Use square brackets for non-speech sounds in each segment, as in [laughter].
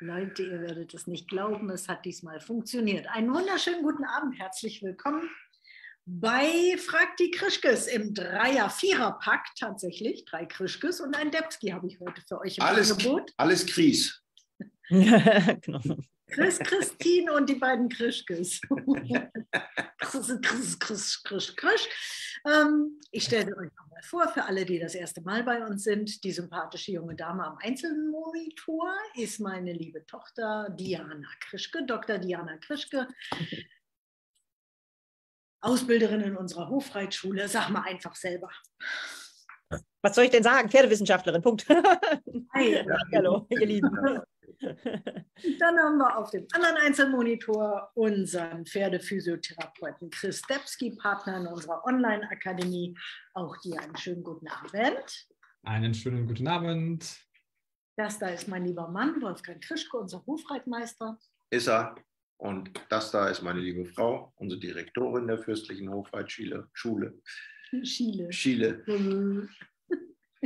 Leute, ihr werdet es nicht glauben, es hat diesmal funktioniert. Einen wunderschönen guten Abend, herzlich willkommen bei Frag die Krischkes im Dreier-Vierer-Pack tatsächlich. Drei Krischkes und ein Debski habe ich heute für euch im alles, Angebot. Alles Kries. [laughs] [laughs] genau. Chris, Christine und die beiden Krischkes. [laughs] Chris, Chris, Chris, Chris, Chris. Ähm, ich stelle euch nochmal vor, für alle, die das erste Mal bei uns sind, die sympathische junge Dame am Einzelmonitor ist meine liebe Tochter Diana Krischke, Dr. Diana Krischke. Ausbilderin in unserer Hofreitschule. Sag mal einfach selber. Was soll ich denn sagen? Pferdewissenschaftlerin, Punkt. Hi. [laughs] Hallo, ihr Lieben. [laughs] Dann haben wir auf dem anderen Einzelmonitor unseren Pferdephysiotherapeuten Chris Debski, Partner in unserer Online-Akademie. Auch dir einen schönen guten Abend. Einen schönen guten Abend. Das da ist mein lieber Mann, Wolfgang Krischke, unser Hofreitmeister. Ist er. Und das da ist meine liebe Frau, unsere Direktorin der Fürstlichen Hofreitschule. Schule. Schiele. Schiele. Mhm.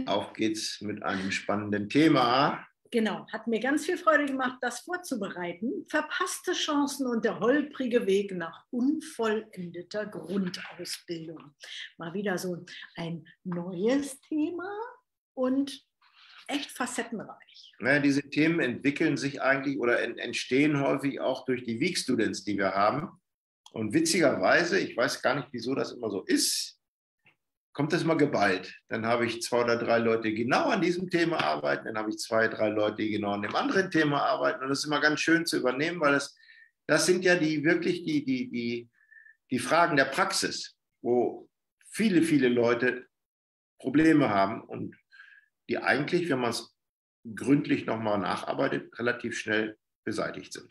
Auf geht's mit einem spannenden Thema. Genau, hat mir ganz viel Freude gemacht, das vorzubereiten. Verpasste Chancen und der holprige Weg nach unvollendeter Grundausbildung. Mal wieder so ein neues Thema und echt facettenreich. Naja, diese Themen entwickeln sich eigentlich oder entstehen häufig auch durch die Week-Students, die wir haben. Und witzigerweise, ich weiß gar nicht, wieso das immer so ist, kommt das mal geballt. Dann habe ich zwei oder drei Leute, die genau an diesem Thema arbeiten, dann habe ich zwei, drei Leute, die genau an dem anderen Thema arbeiten. Und das ist immer ganz schön zu übernehmen, weil das, das sind ja die wirklich die, die, die, die Fragen der Praxis, wo viele, viele Leute Probleme haben und die eigentlich, wenn man es gründlich nochmal nacharbeitet, relativ schnell beseitigt sind.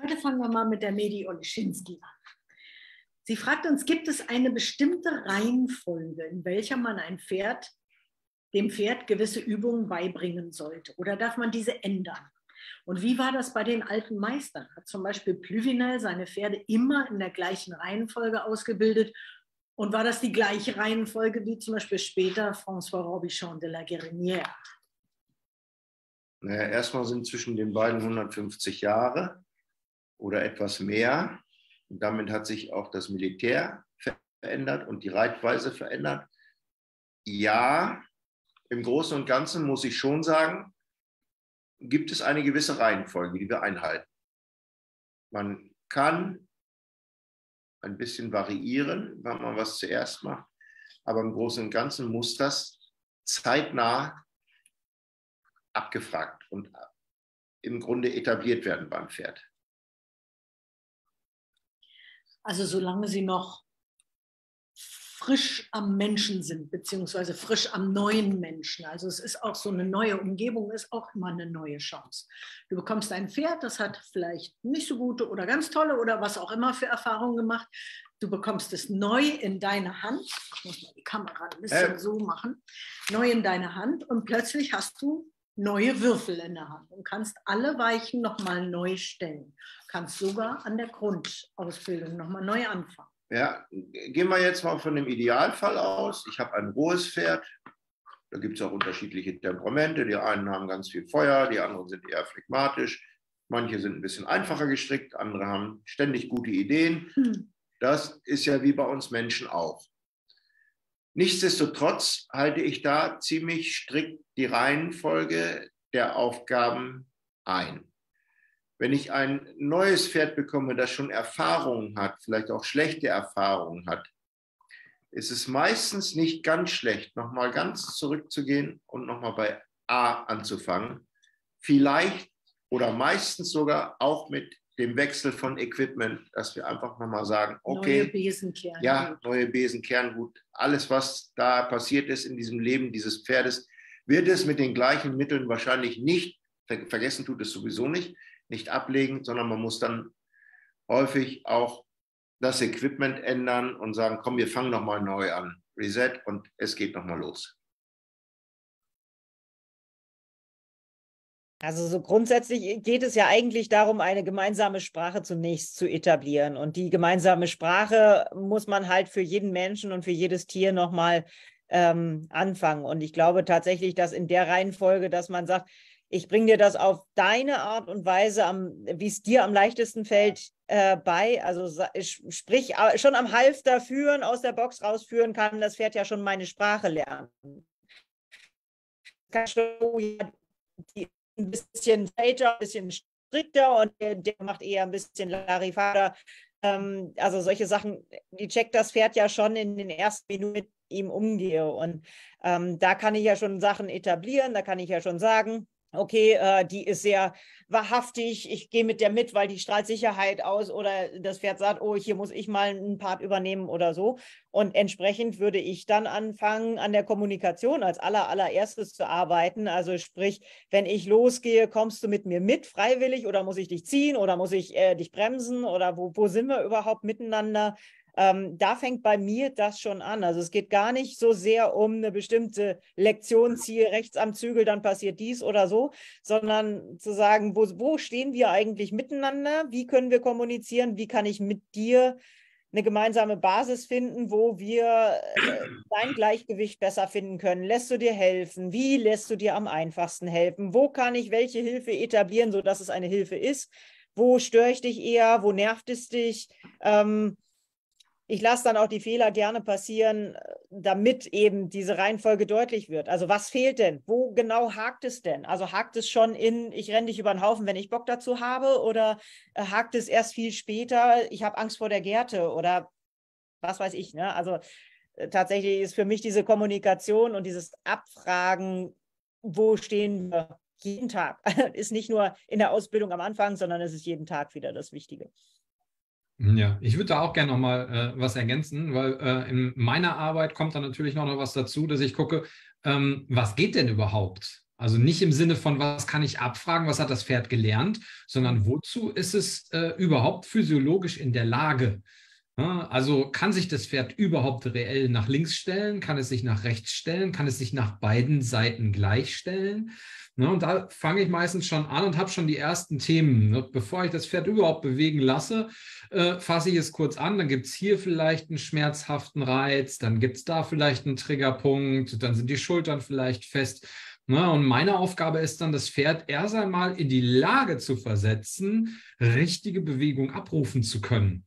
Heute fangen wir mal mit der Medi Olischinski an. Sie fragt uns, gibt es eine bestimmte Reihenfolge, in welcher man ein Pferd, dem Pferd gewisse Übungen beibringen sollte? Oder darf man diese ändern? Und wie war das bei den alten Meistern? Hat zum Beispiel Plüvinel seine Pferde immer in der gleichen Reihenfolge ausgebildet? Und war das die gleiche Reihenfolge wie zum Beispiel später François Robichon de la Guérinière? Naja, erstmal sind zwischen den beiden 150 Jahre oder etwas mehr. Und damit hat sich auch das Militär verändert und die Reitweise verändert. Ja, im Großen und Ganzen muss ich schon sagen, gibt es eine gewisse Reihenfolge, die wir einhalten. Man kann ein bisschen variieren, wann man was zuerst macht, aber im Großen und Ganzen muss das zeitnah abgefragt und im Grunde etabliert werden beim Pferd. Also solange sie noch frisch am Menschen sind, beziehungsweise frisch am neuen Menschen. Also es ist auch so eine neue Umgebung, ist auch immer eine neue Chance. Du bekommst ein Pferd, das hat vielleicht nicht so gute oder ganz tolle oder was auch immer für Erfahrungen gemacht. Du bekommst es neu in deine Hand. Ich muss mal die Kamera ein bisschen äh. so machen. Neu in deine Hand und plötzlich hast du neue Würfel in der Hand und kannst alle Weichen nochmal neu stellen. Kannst sogar an der Grundausbildung nochmal neu anfangen. Ja, gehen wir jetzt mal von dem Idealfall aus. Ich habe ein rohes Pferd. Da gibt es auch unterschiedliche Temperamente. Die einen haben ganz viel Feuer, die anderen sind eher phlegmatisch. Manche sind ein bisschen einfacher gestrickt, andere haben ständig gute Ideen. Hm. Das ist ja wie bei uns Menschen auch. Nichtsdestotrotz halte ich da ziemlich strikt die Reihenfolge der Aufgaben ein. Wenn ich ein neues Pferd bekomme, das schon Erfahrungen hat, vielleicht auch schlechte Erfahrungen hat, ist es meistens nicht ganz schlecht, nochmal ganz zurückzugehen und nochmal bei A anzufangen. Vielleicht oder meistens sogar auch mit dem Wechsel von Equipment, dass wir einfach nochmal sagen, okay, neue Besenkerngut. ja, neue Besenkerngut, alles, was da passiert ist in diesem Leben dieses Pferdes, wird es mit den gleichen Mitteln wahrscheinlich nicht, vergessen tut es sowieso nicht, nicht ablegen, sondern man muss dann häufig auch das Equipment ändern und sagen, komm, wir fangen nochmal neu an, Reset und es geht nochmal los. Also so grundsätzlich geht es ja eigentlich darum, eine gemeinsame Sprache zunächst zu etablieren. Und die gemeinsame Sprache muss man halt für jeden Menschen und für jedes Tier nochmal ähm, anfangen. Und ich glaube tatsächlich, dass in der Reihenfolge, dass man sagt, ich bringe dir das auf deine Art und Weise, wie es dir am leichtesten fällt, äh, bei. Also sprich, schon am Halfter führen, aus der Box rausführen kann das Pferd ja schon meine Sprache lernen. Die ein bisschen straighter, ein bisschen strikter und der, der macht eher ein bisschen Larifada. Ähm, also solche Sachen, die checkt das Pferd ja schon in den ersten Minuten mit ihm umgehe. Und ähm, da kann ich ja schon Sachen etablieren, da kann ich ja schon sagen, okay, äh, die ist sehr wahrhaftig, ich gehe mit der mit, weil die strahlt Sicherheit aus oder das Pferd sagt, oh, hier muss ich mal einen Part übernehmen oder so. Und entsprechend würde ich dann anfangen, an der Kommunikation als aller, allererstes zu arbeiten. Also sprich, wenn ich losgehe, kommst du mit mir mit freiwillig oder muss ich dich ziehen oder muss ich äh, dich bremsen oder wo, wo sind wir überhaupt miteinander? Ähm, da fängt bei mir das schon an. Also es geht gar nicht so sehr um eine bestimmte Lektion, ziehe rechts am Zügel, dann passiert dies oder so, sondern zu sagen, wo, wo stehen wir eigentlich miteinander? Wie können wir kommunizieren? Wie kann ich mit dir eine gemeinsame Basis finden, wo wir äh, dein Gleichgewicht besser finden können. Lässt du dir helfen? Wie lässt du dir am einfachsten helfen? Wo kann ich welche Hilfe etablieren, sodass es eine Hilfe ist? Wo störe ich dich eher? Wo nervt es dich? Ähm, ich lasse dann auch die Fehler gerne passieren, damit eben diese Reihenfolge deutlich wird. Also was fehlt denn? Wo genau hakt es denn? Also hakt es schon in, ich renne dich über den Haufen, wenn ich Bock dazu habe, oder äh, hakt es erst viel später, ich habe Angst vor der Gerte oder was weiß ich. Ne? Also äh, tatsächlich ist für mich diese Kommunikation und dieses Abfragen, wo stehen wir jeden Tag, [laughs] ist nicht nur in der Ausbildung am Anfang, sondern es ist jeden Tag wieder das Wichtige. Ja, ich würde da auch gerne nochmal äh, was ergänzen, weil äh, in meiner Arbeit kommt dann natürlich noch was dazu, dass ich gucke, ähm, was geht denn überhaupt? Also nicht im Sinne von, was kann ich abfragen, was hat das Pferd gelernt, sondern wozu ist es äh, überhaupt physiologisch in der Lage? Also kann sich das Pferd überhaupt reell nach links stellen? Kann es sich nach rechts stellen? Kann es sich nach beiden Seiten gleichstellen? Ne, und da fange ich meistens schon an und habe schon die ersten Themen. Ne? Bevor ich das Pferd überhaupt bewegen lasse, äh, fasse ich es kurz an. Dann gibt es hier vielleicht einen schmerzhaften Reiz, dann gibt es da vielleicht einen Triggerpunkt, dann sind die Schultern vielleicht fest. Ne? Und meine Aufgabe ist dann, das Pferd erst einmal in die Lage zu versetzen, richtige Bewegung abrufen zu können.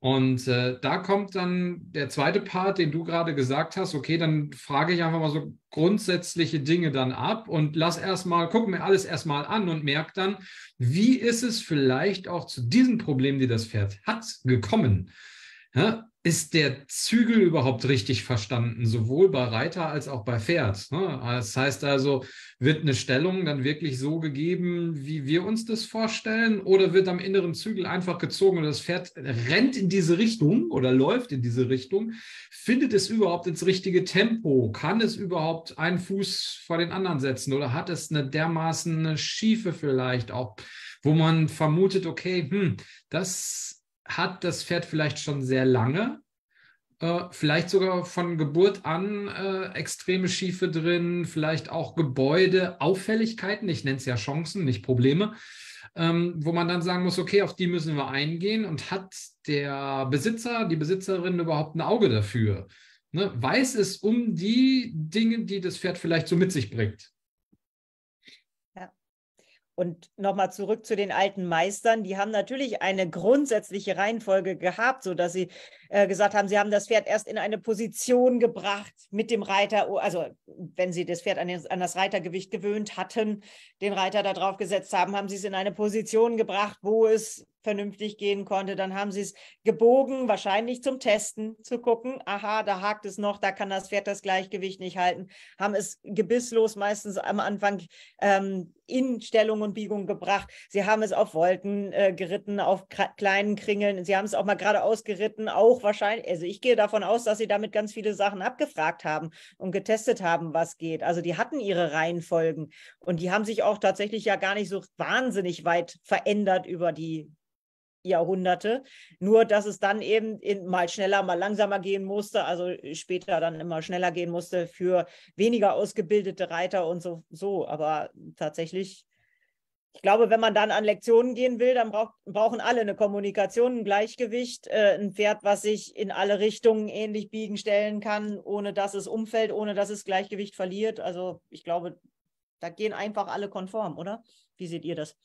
Und äh, da kommt dann der zweite Part, den du gerade gesagt hast. Okay, dann frage ich einfach mal so grundsätzliche Dinge dann ab und lass erstmal, guck mir alles erstmal an und merke dann, wie ist es vielleicht auch zu diesen Problemen, die das Pferd hat, gekommen? Ja, ist der Zügel überhaupt richtig verstanden, sowohl bei Reiter als auch bei Pferd? Ne? Das heißt also, wird eine Stellung dann wirklich so gegeben, wie wir uns das vorstellen, oder wird am inneren Zügel einfach gezogen und das Pferd rennt in diese Richtung oder läuft in diese Richtung? Findet es überhaupt ins richtige Tempo? Kann es überhaupt einen Fuß vor den anderen setzen oder hat es eine dermaßen eine Schiefe vielleicht auch, wo man vermutet, okay, hm, das hat das Pferd vielleicht schon sehr lange, äh, vielleicht sogar von Geburt an äh, extreme Schiefe drin, vielleicht auch Gebäude, Auffälligkeiten, ich nenne es ja Chancen, nicht Probleme, ähm, wo man dann sagen muss, okay, auf die müssen wir eingehen und hat der Besitzer, die Besitzerin überhaupt ein Auge dafür? Ne? Weiß es um die Dinge, die das Pferd vielleicht so mit sich bringt? Und nochmal zurück zu den alten Meistern. Die haben natürlich eine grundsätzliche Reihenfolge gehabt, sodass sie äh, gesagt haben, sie haben das Pferd erst in eine Position gebracht mit dem Reiter, also wenn sie das Pferd an, den, an das Reitergewicht gewöhnt hatten, den Reiter da drauf gesetzt haben, haben sie es in eine Position gebracht, wo es vernünftig gehen konnte. Dann haben sie es gebogen, wahrscheinlich zum Testen, zu gucken, aha, da hakt es noch, da kann das Pferd das Gleichgewicht nicht halten. Haben es gebisslos meistens am Anfang ähm, in Stellung und Biegung gebracht. Sie haben es auf Wolken äh, geritten, auf kleinen Kringeln. Sie haben es auch mal geradeaus geritten, auch wahrscheinlich. Also ich gehe davon aus, dass sie damit ganz viele Sachen abgefragt haben und getestet haben, was geht. Also die hatten ihre Reihenfolgen und die haben sich auch tatsächlich ja gar nicht so wahnsinnig weit verändert über die Jahrhunderte. Nur, dass es dann eben in, mal schneller, mal langsamer gehen musste, also später dann immer schneller gehen musste für weniger ausgebildete Reiter und so. so. Aber tatsächlich, ich glaube, wenn man dann an Lektionen gehen will, dann braucht, brauchen alle eine Kommunikation, ein Gleichgewicht, äh, ein Pferd, was sich in alle Richtungen ähnlich biegen stellen kann, ohne dass es umfällt, ohne dass es Gleichgewicht verliert. Also ich glaube, Da gehen einfach alle konform, oder? Wie seht ihr das?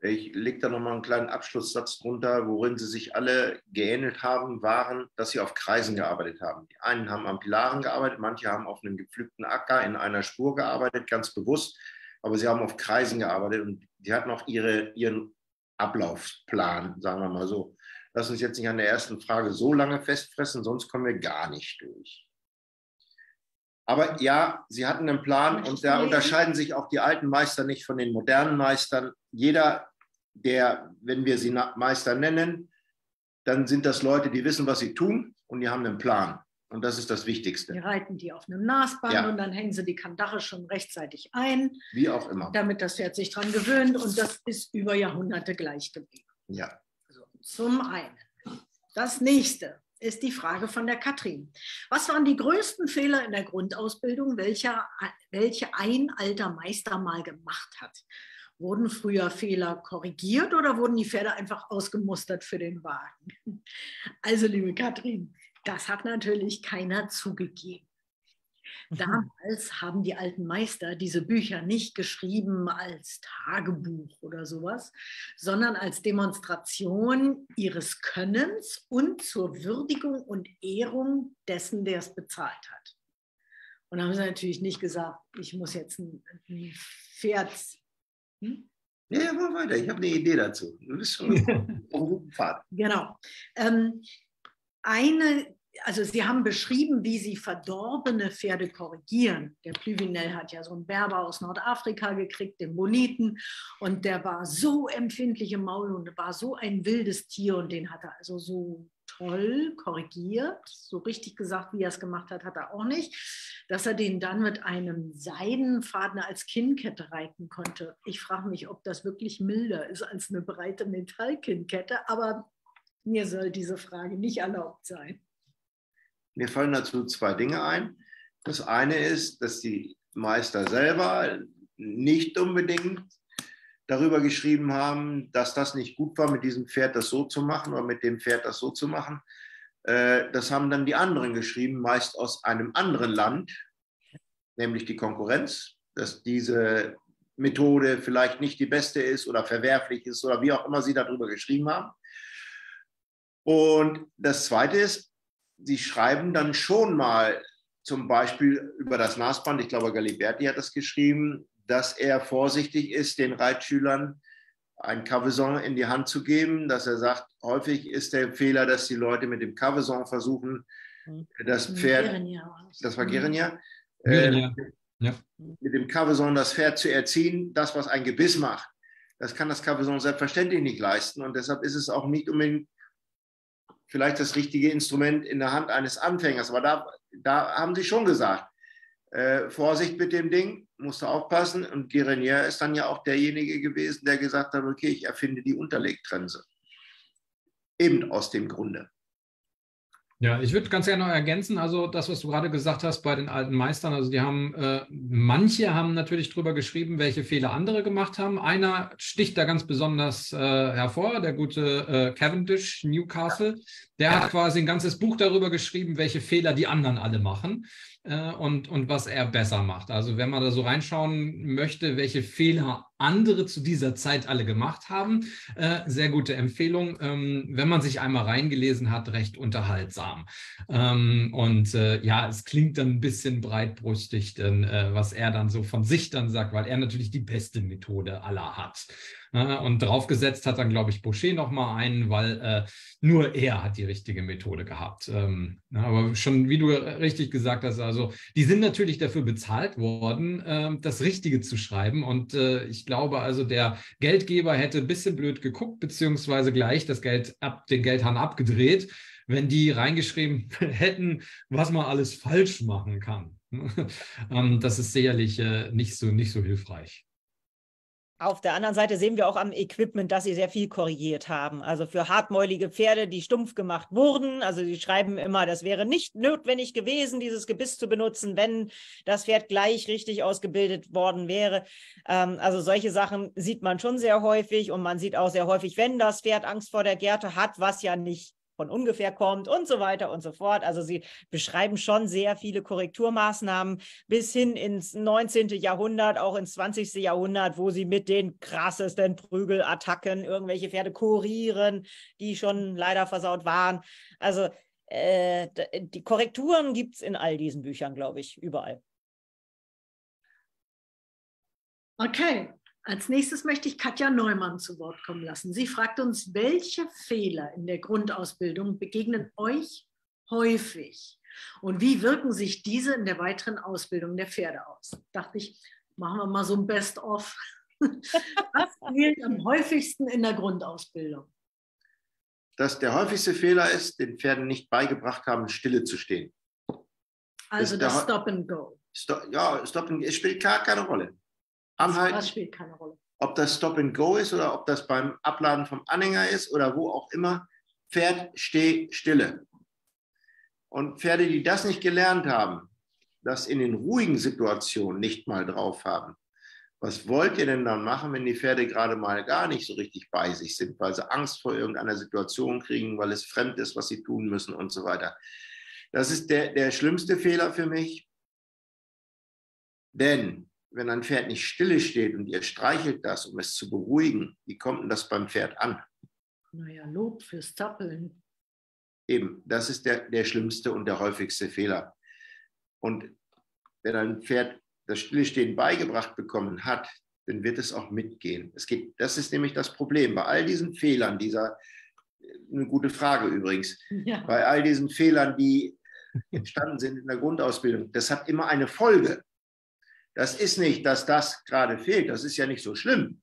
Ich lege da nochmal einen kleinen Abschlusssatz drunter, worin sie sich alle geähnelt haben, waren, dass sie auf Kreisen gearbeitet haben. Die einen haben am Pilaren gearbeitet, manche haben auf einem gepflügten Acker in einer Spur gearbeitet, ganz bewusst, aber sie haben auf Kreisen gearbeitet und die hatten auch ihre, ihren Ablaufplan, sagen wir mal so. Lass uns jetzt nicht an der ersten Frage so lange festfressen, sonst kommen wir gar nicht durch. Aber ja, sie hatten einen Plan und da unterscheiden sich auch die alten Meister nicht von den modernen Meistern. Jeder, der, wenn wir sie Meister nennen, dann sind das Leute, die wissen, was sie tun und die haben einen Plan. Und das ist das Wichtigste. Die reiten die auf einem Nasband ja. und dann hängen sie die Kandare schon rechtzeitig ein. Wie auch immer. Damit das Pferd sich dran gewöhnt und das ist über Jahrhunderte gleich geblieben. Ja. So, zum einen. Das nächste ist die Frage von der Katrin. Was waren die größten Fehler in der Grundausbildung, welche, welche ein alter Meister mal gemacht hat? Wurden früher Fehler korrigiert oder wurden die Pferde einfach ausgemustert für den Wagen? Also, liebe Katrin, das hat natürlich keiner zugegeben. Mhm. Damals haben die alten Meister diese Bücher nicht geschrieben als Tagebuch oder sowas, sondern als Demonstration ihres Könnens und zur Würdigung und Ehrung dessen, der es bezahlt hat. Und haben sie natürlich nicht gesagt, ich muss jetzt ein, ein Pferd. Hm? Ja, ja, mach weiter. Ich habe eine Idee dazu. Du bist schon auf einem [laughs] guten Pfad. Genau. Ähm, eine also Sie haben beschrieben, wie Sie verdorbene Pferde korrigieren. Der Plüvinel hat ja so einen Berber aus Nordafrika gekriegt, den Boniten, und der war so empfindlich im Maul und war so ein wildes Tier und den hat er also so toll korrigiert. So richtig gesagt, wie er es gemacht hat, hat er auch nicht. Dass er den dann mit einem Seidenfaden als Kinnkette reiten konnte. Ich frage mich, ob das wirklich milder ist als eine breite Metallkinnkette, aber mir soll diese Frage nicht erlaubt sein. Mir fallen dazu zwei Dinge ein. Das eine ist, dass die Meister selber nicht unbedingt darüber geschrieben haben, dass das nicht gut war, mit diesem Pferd das so zu machen oder mit dem Pferd das so zu machen. Äh, das haben dann die anderen geschrieben, meist aus einem anderen Land, nämlich die Konkurrenz, dass diese Methode vielleicht nicht die beste ist oder verwerflich ist oder wie auch immer sie darüber geschrieben haben. Und das Zweite ist, sie schreiben dann schon mal zum Beispiel über das Nasband, ich glaube, Galiberti hat das geschrieben, dass er vorsichtig ist, den Reitschülern ein Caveson in die Hand zu geben, dass er sagt, häufig ist der Fehler, dass die Leute mit dem Caveson versuchen, mhm. das Pferd, das war Gerenia, äh, ja. mit dem Caveson das Pferd zu erziehen, das, was ein Gebiss macht. Das kann das Caveson selbstverständlich nicht leisten und deshalb ist es auch nicht unbedingt vielleicht das richtige Instrument in der Hand eines Anfängers. Aber da, da haben sie schon gesagt, äh, Vorsicht mit dem Ding, musst du aufpassen. Und Guérinier ist dann ja auch derjenige gewesen, der gesagt hat, okay, ich erfinde die Unterlegtrense. Eben aus dem Grunde. Ja, ich würde ganz gerne noch ergänzen, also das, was du gerade gesagt hast bei den alten Meistern, also die haben, äh, manche haben natürlich drüber geschrieben, welche Fehler andere gemacht haben. Einer sticht da ganz besonders äh, hervor, der gute äh, Cavendish Newcastle, der hat quasi ein ganzes Buch darüber geschrieben, welche Fehler die anderen alle machen äh, und, und was er besser macht. Also wenn man da so reinschauen möchte, welche Fehler andere zu dieser Zeit alle gemacht haben, äh, sehr gute Empfehlung. Ähm, wenn man sich einmal reingelesen hat, recht unterhaltsam. Ähm, und äh, ja, es klingt dann ein bisschen breitbrustig, denn, äh, was er dann so von sich dann sagt, weil er natürlich die beste Methode aller hat. Und draufgesetzt hat dann, glaube ich, Boucher nochmal einen, weil äh, nur er hat die richtige Methode gehabt. Ähm, aber schon, wie du richtig gesagt hast, also die sind natürlich dafür bezahlt worden, äh, das Richtige zu schreiben. Und äh, ich glaube also, der Geldgeber hätte ein bisschen blöd geguckt, beziehungsweise gleich das Geld ab, den Geldhahn abgedreht, wenn die reingeschrieben [laughs] hätten, was man alles falsch machen kann. [laughs] ähm, das ist sicherlich äh, nicht, so, nicht so hilfreich. Auf der anderen Seite sehen wir auch am Equipment, dass sie sehr viel korrigiert haben. Also für hartmäulige Pferde, die stumpf gemacht wurden. Also sie schreiben immer, das wäre nicht notwendig gewesen, dieses Gebiss zu benutzen, wenn das Pferd gleich richtig ausgebildet worden wäre. Ähm, also solche Sachen sieht man schon sehr häufig und man sieht auch sehr häufig, wenn das Pferd Angst vor der Gerte hat, was ja nicht von ungefähr kommt und so weiter und so fort. Also sie beschreiben schon sehr viele Korrekturmaßnahmen bis hin ins 19. Jahrhundert, auch ins 20. Jahrhundert, wo sie mit den krassesten Prügelattacken irgendwelche Pferde kurieren, die schon leider versaut waren. Also äh, die Korrekturen gibt es in all diesen Büchern, glaube ich, überall. Okay, als nächstes möchte ich Katja Neumann zu Wort kommen lassen. Sie fragt uns, welche Fehler in der Grundausbildung begegnen euch häufig und wie wirken sich diese in der weiteren Ausbildung der Pferde aus? Dachte ich, machen wir mal so ein Best-of. [laughs] Was fehlt am häufigsten in der Grundausbildung? Dass der häufigste Fehler ist, den Pferden nicht beigebracht haben, stille zu stehen. Also das, das Stop and Go. Stop, ja, Stop and Go. Es spielt gar keine Rolle. Anhalten. Das spielt keine Rolle. Ob das Stop and Go ist oder ob das beim Abladen vom Anhänger ist oder wo auch immer. Pferd, steh stille. Und Pferde, die das nicht gelernt haben, das in den ruhigen Situationen nicht mal drauf haben, was wollt ihr denn dann machen, wenn die Pferde gerade mal gar nicht so richtig bei sich sind, weil sie Angst vor irgendeiner Situation kriegen, weil es fremd ist, was sie tun müssen und so weiter? Das ist der, der schlimmste Fehler für mich. Denn wenn ein Pferd nicht stille steht und ihr streichelt das, um es zu beruhigen, wie kommt denn das beim Pferd an? Naja, Lob fürs Zappeln. Eben, das ist der, der schlimmste und der häufigste Fehler. Und wenn ein Pferd das Stillestehen beigebracht bekommen hat, dann wird es auch mitgehen. Es geht, das ist nämlich das Problem. Bei all diesen Fehlern, dieser, eine gute Frage übrigens, ja. bei all diesen Fehlern, die entstanden sind in der Grundausbildung, das hat immer eine Folge. Das ist nicht, dass das gerade fehlt. Das ist ja nicht so schlimm.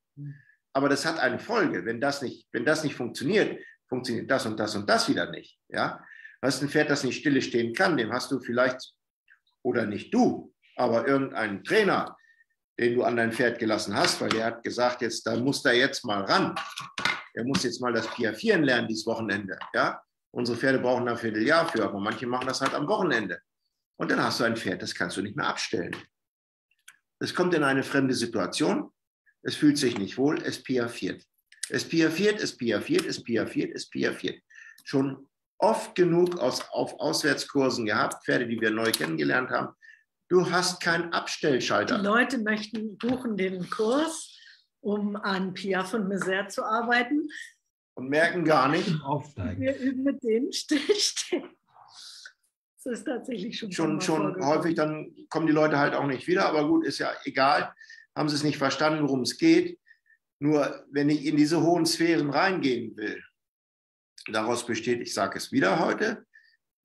Aber das hat eine Folge. Wenn das nicht, wenn das nicht funktioniert, funktioniert das und das und das wieder nicht. Ja? Hast ein Pferd, das nicht stille stehen kann, dem hast du vielleicht, oder nicht du, aber irgendeinen Trainer, den du an dein Pferd gelassen hast, weil der hat gesagt, jetzt, da muss er jetzt mal ran. Er muss jetzt mal das Piafieren lernen dieses Wochenende. Ja? Unsere Pferde brauchen da ein Vierteljahr für, aber manche machen das halt am Wochenende. Und dann hast du ein Pferd, das kannst du nicht mehr abstellen. Es kommt in eine fremde Situation, es fühlt sich nicht wohl, es piafiert. Es piafiert, es piafiert, es piafiert, es piafiert. Schon oft genug aus, auf Auswärtskursen gehabt, Pferde, die wir neu kennengelernt haben. Du hast keinen Abstellschalter. Die Leute möchten buchen den Kurs, um an Piaf und Misère zu arbeiten. Und merken gar nicht. Aufsteigen. Wir üben mit denen stillstehen. Das ist tatsächlich schon schon, schon häufig, dann kommen die Leute halt auch nicht wieder, aber gut, ist ja egal. Haben sie es nicht verstanden, worum es geht. Nur wenn ich in diese hohen Sphären reingehen will, daraus besteht, ich sage es wieder heute,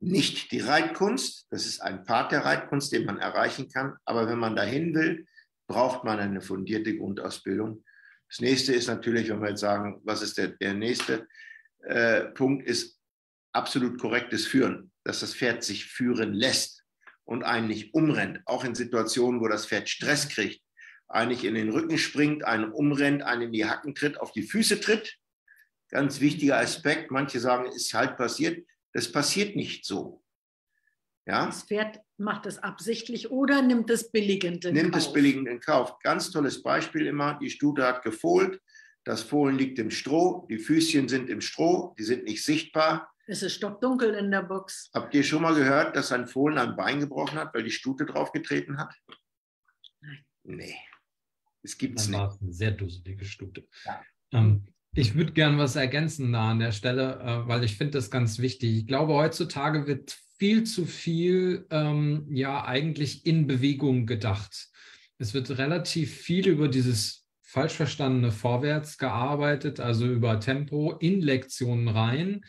nicht die Reitkunst. Das ist ein Part der Reitkunst, den man erreichen kann. Aber wenn man dahin will, braucht man eine fundierte Grundausbildung. Das nächste ist natürlich, wenn wir jetzt sagen, was ist der, der nächste äh, Punkt, ist absolut korrektes Führen dass das Pferd sich führen lässt und einen nicht umrennt, auch in Situationen, wo das Pferd Stress kriegt, eigentlich in den Rücken springt, einen umrennt, einen in die Hacken tritt, auf die Füße tritt. Ganz wichtiger Aspekt. Manche sagen, ist halt passiert. Das passiert nicht so. Ja? Das Pferd macht es absichtlich oder nimmt es billigend in nimmt Kauf? Nimmt es billigend in Kauf. Ganz tolles Beispiel immer. Die Stute hat gefohlt. Das Fohlen liegt im Stroh. Die Füßchen sind im Stroh. Die sind nicht sichtbar. Es ist stockdunkel in der Box. Habt ihr schon mal gehört, dass ein Fohlen ein Bein gebrochen hat, weil die Stute draufgetreten hat? Nein. Nee. Es gibt es nicht. War eine sehr dusselige Stute. Ja. Ähm, ich würde gern was ergänzen da an der Stelle, äh, weil ich finde das ganz wichtig. Ich glaube, heutzutage wird viel zu viel ähm, ja eigentlich in Bewegung gedacht. Es wird relativ viel über dieses falsch verstandene Vorwärts gearbeitet, also über Tempo in Lektionen rein.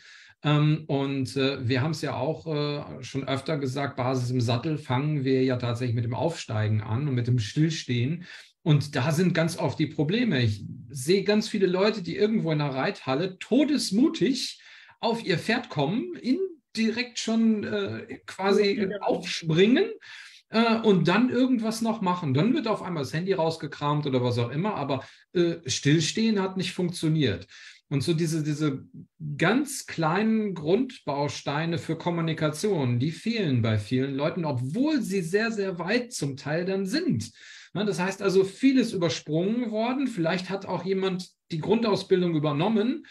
Ähm, und äh, wir haben es ja auch äh, schon öfter gesagt, Basis im Sattel fangen wir ja tatsächlich mit dem Aufsteigen an und mit dem Stillstehen. Und da sind ganz oft die Probleme. Ich sehe ganz viele Leute, die irgendwo in einer Reithalle todesmutig auf ihr Pferd kommen, in direkt schon äh, quasi aufspringen äh, und dann irgendwas noch machen. Dann wird auf einmal das Handy rausgekramt oder was auch immer, aber äh, Stillstehen hat nicht funktioniert. Und so diese, diese ganz kleinen Grundbausteine für Kommunikation, die fehlen bei vielen Leuten, obwohl sie sehr, sehr weit zum Teil dann sind. Das heißt also, vieles übersprungen worden. Vielleicht hat auch jemand die Grundausbildung übernommen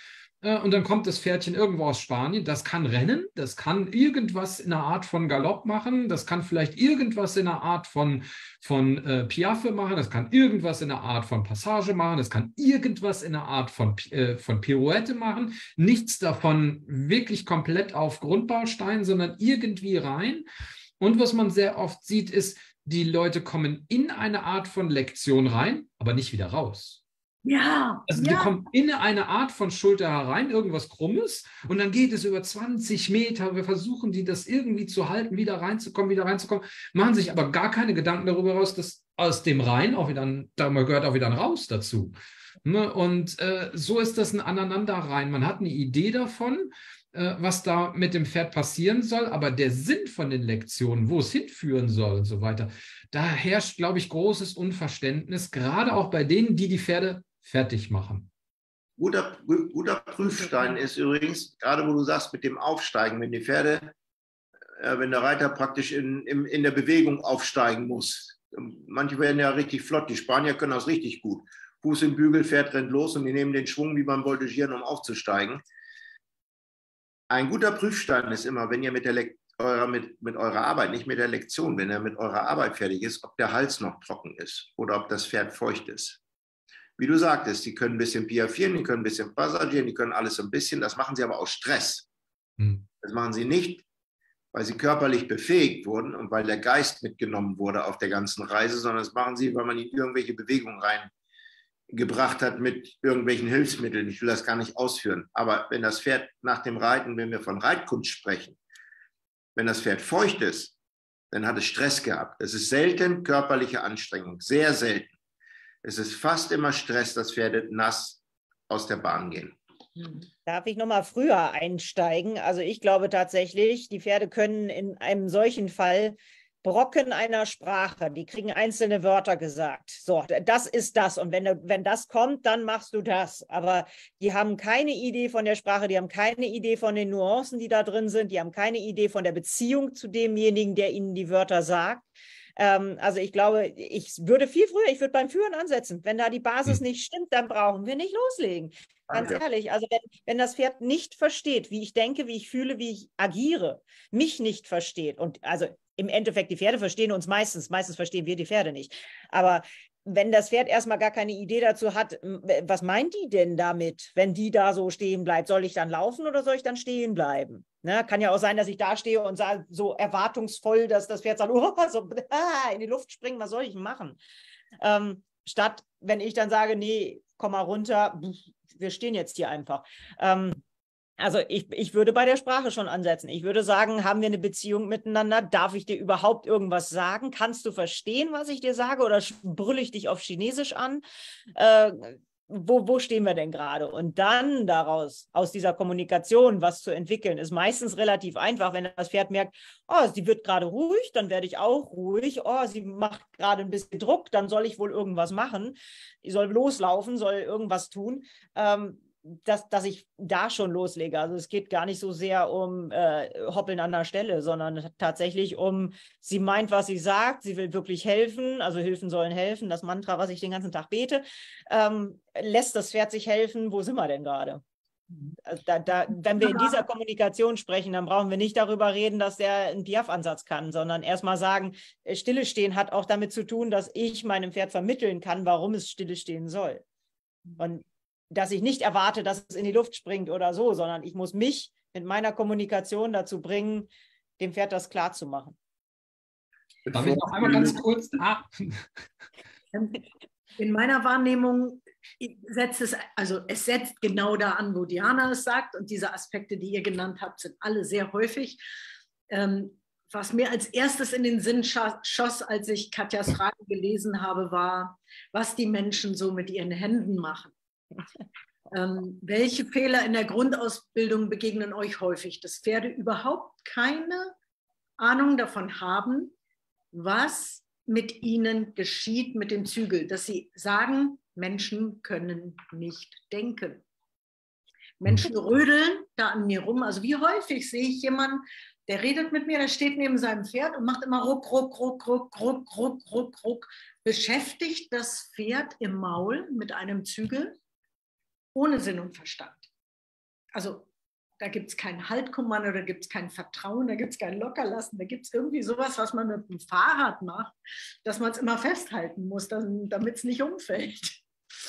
und dann kommt das Pferdchen irgendwo aus Spanien. Das kann rennen, das kann irgendwas in einer Art von Galopp machen, das kann vielleicht irgendwas in einer Art von, von äh, Piaffe machen, das kann irgendwas in einer Art von Passage machen, das kann irgendwas in einer Art von, äh, von Pirouette machen. Nichts davon wirklich komplett auf Grundbaustein, sondern irgendwie rein. Und was man sehr oft sieht, ist, die Leute kommen in eine Art von Lektion rein, aber nicht wieder raus. Ja. Also ja. die kommen in eine Art von Schulter herein, irgendwas Krummes, und dann geht es über 20 Meter. Wir versuchen, die das irgendwie zu halten, wieder reinzukommen, wieder reinzukommen, machen sich aber gar keine Gedanken darüber raus, dass aus dem Rein auch wieder ein, da gehört auch wieder ein Raus dazu. Ne? Und äh, so ist das ein Aneinanderrein. Man hat eine Idee davon, äh, was da mit dem Pferd passieren soll, aber der Sinn von den Lektionen, wo es hinführen soll und so weiter, da herrscht, glaube ich, großes Unverständnis, gerade auch bei denen, die die Pferde fertig machen. Guter, guter Prüfstein ist übrigens, gerade wo du sagst, mit dem Aufsteigen, wenn die Pferde, äh, wenn der Reiter praktisch in, in, in der Bewegung aufsteigen muss. Manche werden ja richtig flott, die Spanier können das richtig gut. Fuß im Bügel, Pferd rennt los und die nehmen den Schwung wie beim Voltigieren, um aufzusteigen. Ein guter Prüfstein ist immer, wenn ihr mit, der eurer, mit, mit eurer Arbeit, nicht mit der Lektion, wenn er mit eurer Arbeit fertig ist, ob der Hals noch trocken ist oder ob das Pferd feucht ist wie du sagtest, die können ein bisschen piaffieren, die können ein bisschen passagieren, die können alles ein bisschen. Das machen sie aber aus Stress. Hm. Das machen sie nicht, weil sie körperlich befähigt wurden und weil der Geist mitgenommen wurde auf der ganzen Reise, sondern das machen sie, weil man ihnen irgendwelche Bewegungen reingebracht hat mit irgendwelchen Hilfsmitteln. Ich will das gar nicht ausführen. Aber wenn das Pferd nach dem Reiten, wenn wir von Reitkunst sprechen, wenn das Pferd feucht ist, dann hat es Stress gehabt. Es ist selten körperliche Anstrengung, sehr selten. Es ist fast immer Stress, dass Pferde nass aus der Bahn gehen. Hm. Darf ich noch mal früher einsteigen? Also ich glaube tatsächlich, die Pferde können in einem solchen Fall Brocken einer Sprache, die kriegen einzelne Wörter gesagt. So, das ist das. Und wenn, wenn das kommt, dann machst du das. Aber die haben keine Idee von der Sprache, die haben keine Idee von den Nuancen, die da drin sind, die haben keine Idee von der Beziehung zu demjenigen, der ihnen die Wörter sagt. Ähm, also ich glaube, ich würde viel früher, ich würde beim Führen ansetzen. Wenn da die Basis hm. nicht stimmt, dann brauchen wir nicht loslegen. Ganz Danke. ehrlich, also wenn, wenn das Pferd nicht versteht, wie ich denke, wie ich fühle, wie ich agiere, mich nicht versteht und also im Endeffekt, die Pferde verstehen uns meistens, meistens verstehen wir die Pferde nicht. Aber wenn das Pferd erstmal gar keine Idee dazu hat, was meint die denn damit, wenn die da so stehen bleibt? Soll ich dann laufen oder soll ich dann stehen bleiben? Ne? Kann ja auch sein, dass ich da stehe und sage, so erwartungsvoll, dass das Pferd sagt, [laughs] oh, so, ah, in die Luft springen, was soll ich machen? Ähm, statt, wenn ich dann sage, nee, komm mal runter, wir stehen jetzt hier einfach. Ähm, also ich, ich würde bei der Sprache schon ansetzen. Ich würde sagen, haben wir eine Beziehung miteinander? Darf ich dir überhaupt irgendwas sagen? Kannst du verstehen, was ich dir sage? Oder brülle ich dich auf Chinesisch an? Äh, wo, wo stehen wir denn gerade? Und dann daraus, aus dieser Kommunikation was zu entwickeln, ist meistens relativ einfach, wenn das Pferd merkt, oh, sie wird gerade ruhig, dann werde ich auch ruhig. Oh, sie macht gerade ein bisschen Druck, dann soll ich wohl irgendwas machen. Ich soll loslaufen, soll irgendwas tun. Ähm, dass, dass ich da schon loslege. Also es geht gar nicht so sehr um äh, Hoppeln an der Stelle, sondern tatsächlich um, sie meint, was sie sagt, sie will wirklich helfen, also Hilfen sollen helfen, das Mantra, was ich den ganzen Tag bete, ähm, lässt das Pferd sich helfen, wo sind wir denn gerade? Also da, da, wenn wir in dieser Kommunikation sprechen, dann brauchen wir nicht darüber reden, dass der einen Piaf-Ansatz kann, sondern erstmal sagen, äh, Stille stehen hat auch damit zu tun, dass ich meinem Pferd vermitteln kann, warum es stille stehen soll. Und dass ich nicht erwarte, dass es in die Luft springt oder so, sondern ich muss mich mit meiner Kommunikation dazu bringen, dem Pferd das klar zu machen. Darf ich noch einmal ganz kurz? Ah. [laughs] In meiner Wahrnehmung setzt es, also es setzt genau da an, wo Diana es sagt. Und diese Aspekte, die ihr genannt habt, sind alle sehr häufig. Ähm, was mir als erstes in den Sinn schoss, als ich Katjas Frage gelesen habe, war, was die Menschen so mit ihren Händen machen. [laughs] Ähm, welche Fehler in der Grundausbildung begegnen euch häufig? Dass Pferde überhaupt keine Ahnung davon haben, was mit ihnen geschieht mit dem Zügel, dass sie sagen, Menschen können nicht denken. Menschen mhm. rödeln da an mir rum. Also wie häufig sehe ich jemanden, der redet mit mir, der steht neben seinem Pferd und macht immer ruck, ruck, ruck, ruck, ruck, ruck, ruck, ruck. Beschäftigt das Pferd im Maul mit einem Zügel ohne Sinn und Verstand. also da gibt es kein Haltkommando, da gibt es kein Vertrauen, da gibt es kein Lockerlassen, da gibt es irgendwie sowas, was man mit dem Fahrrad macht, dass man es immer festhalten muss, damit es nicht umfällt.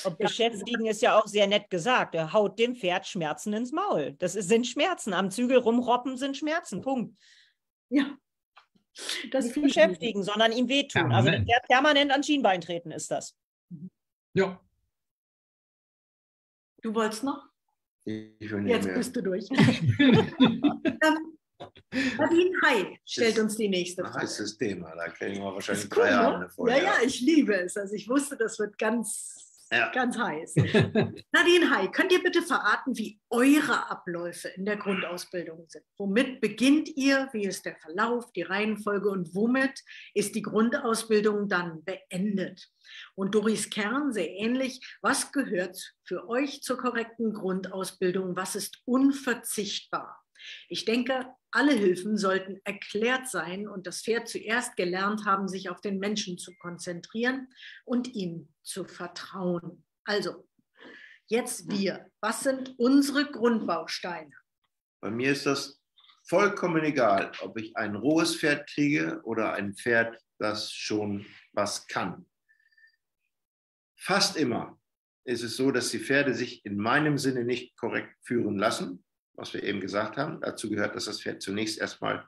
Und beschäftigen ist ja auch sehr nett gesagt. Er haut dem Pferd Schmerzen ins Maul. Das sind Schmerzen. Am Zügel rumroppen sind Schmerzen. Punkt. Ja. Das nicht beschäftigen, sondern ihm wehtun. Also permanent. Also der permanent an Schienbein treten ist das. Ja. Du wolltest noch? Jetzt mehr. bist du durch. [laughs] Nadine Hai stellt uns die nächste Frage. Das ist das Thema, da kriegen wir wahrscheinlich cool, drei ne? Abende vorher. Ja, ja, ich liebe es. Also ich wusste, das wird ganz ja. Ganz heiß. [laughs] Nadine Hai, könnt ihr bitte verraten, wie eure Abläufe in der Grundausbildung sind? Womit beginnt ihr? Wie ist der Verlauf, die Reihenfolge und womit ist die Grundausbildung dann beendet? Und Doris Kern, sehr ähnlich, was gehört für euch zur korrekten Grundausbildung? Was ist unverzichtbar? Ich denke, alle Hilfen sollten erklärt sein und das Pferd zuerst gelernt haben, sich auf den Menschen zu konzentrieren und ihm zu vertrauen. Also, jetzt wir. Was sind unsere Grundbausteine? Bei mir ist das vollkommen egal, ob ich ein rohes Pferd kriege oder ein Pferd, das schon was kann. Fast immer ist es so, dass die Pferde sich in meinem Sinne nicht korrekt führen lassen was wir eben gesagt haben. Dazu gehört, dass das Pferd zunächst erstmal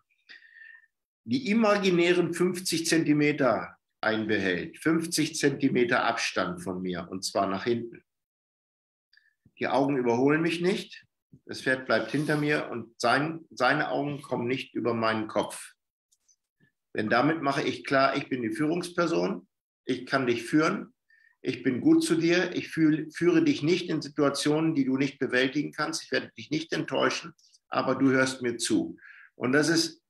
die imaginären 50 Zentimeter einbehält. 50 Zentimeter Abstand von mir und zwar nach hinten. Die Augen überholen mich nicht. Das Pferd bleibt hinter mir und sein, seine Augen kommen nicht über meinen Kopf. Denn damit mache ich klar, ich bin die Führungsperson, ich kann dich führen ich bin gut zu dir, ich fühl, führe dich nicht in Situationen, die du nicht bewältigen kannst, ich werde dich nicht enttäuschen, aber du hörst mir zu. Und das ist,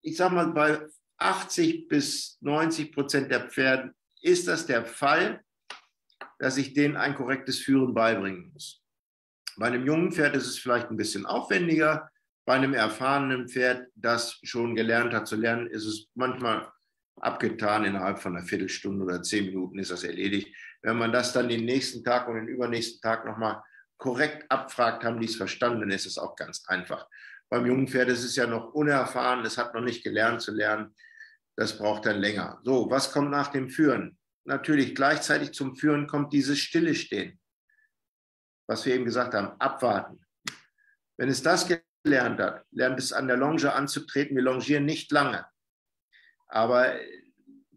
ich sage mal, bei 80 bis 90 Prozent der Pferden ist das der Fall, dass ich denen ein korrektes Führen beibringen muss. Bei einem jungen Pferd ist es vielleicht ein bisschen aufwendiger. Bei einem erfahrenen Pferd, das schon gelernt hat zu lernen, ist es manchmal abgetan. Innerhalb von einer Viertelstunde oder zehn Minuten ist das erledigt. Wenn man das dann den nächsten Tag und den übernächsten Tag nochmal korrekt abfragt, haben die es verstanden, dann ist es auch ganz einfach. Beim jungen Pferd ist es ja noch unerfahren, es hat noch nicht gelernt zu lernen. Das braucht dann länger. So, was kommt nach dem Führen? Natürlich gleichzeitig zum Führen kommt dieses Stille stehen. Was wir eben gesagt haben, abwarten. Wenn es das gelernt hat, lernt es an der Longe anzutreten. Wir longieren nicht lange. Aber ein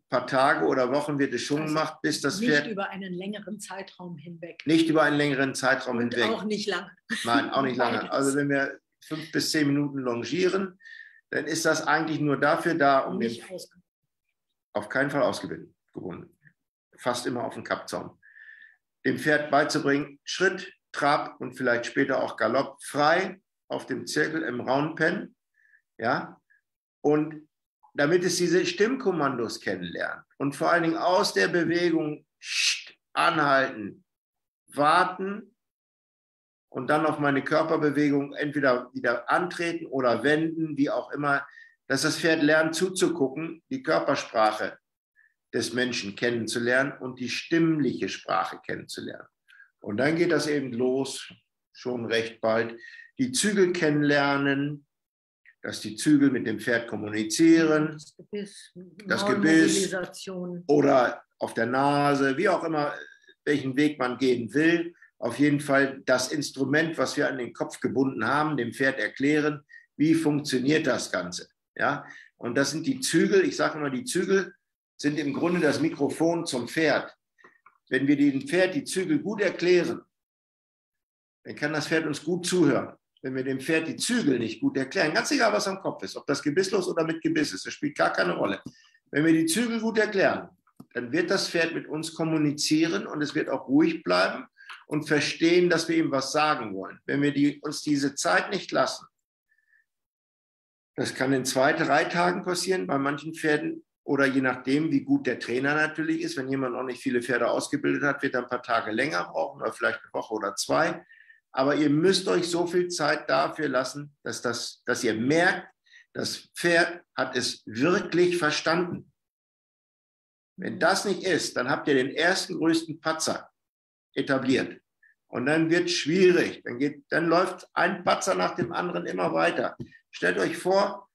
paar Tage oder Wochen wird es schon also gemacht, bis das nicht Pferd. Nicht über einen längeren Zeitraum hinweg. Nicht über einen längeren Zeitraum Und hinweg. Auch nicht lange. Nein, auch nicht lange. Also wenn wir fünf bis zehn Minuten longieren, dann ist das eigentlich nur dafür da, um nicht den, auf keinen Fall ausgebunden. Fast immer auf den Kappzaum. Dem Pferd beizubringen, Schritt, Trab und vielleicht später auch Galopp frei auf dem Zirkel im Roundpen. Ja, und damit es diese Stimmkommandos kennenlernt und vor allen Dingen aus der Bewegung anhalten, warten und dann auf meine Körperbewegung entweder wieder antreten oder wenden, wie auch immer, dass das Pferd lernt zuzugucken, die Körpersprache des Menschen kennenzulernen und die stimmliche Sprache kennenzulernen. Und dann geht das eben los, schon recht bald, die Zügel kennenlernen, dass die Zügel mit dem Pferd kommunizieren, das Gebiss, das Gebiss oder auf der Nase, wie auch immer, welchen Weg man gehen will. Auf jeden Fall das Instrument, was wir an den Kopf gebunden haben, dem Pferd erklären, wie funktioniert das Ganze. Ja? Und das sind die Zügel. Ich sage immer, die Zügel sind im Grunde das Mikrofon zum Pferd. Wenn wir dem Pferd die Zügel gut erklären, dann kann das Pferd uns gut zuhören wenn wir dem Pferd die Zügel nicht gut erklären, ganz egal, was am Kopf ist, ob das gebisslos oder mit Gebiss ist, das spielt gar keine Rolle. Wenn wir die Zügel gut erklären, dann wird das Pferd mit uns kommunizieren und es wird auch ruhig bleiben und verstehen, dass wir ihm was sagen wollen. Wenn wir die, uns diese Zeit nicht lassen, das kann in zwei, drei Tagen passieren, bei manchen Pferden oder je nachdem, wie gut der Trainer natürlich ist. Wenn jemand noch nicht viele Pferde ausgebildet hat, wird er ein paar Tage länger brauchen oder vielleicht eine Woche oder zwei. Aber ihr müsst euch so viel Zeit dafür lassen, dass, das, dass ihr merkt, das Pferd hat es wirklich verstanden. Wenn das nicht ist, dann habt ihr den ersten größten Patzer etabliert. Und dann wird es schwierig. Dann, geht, dann läuft ein Patzer nach dem anderen immer weiter. Stellt euch vor,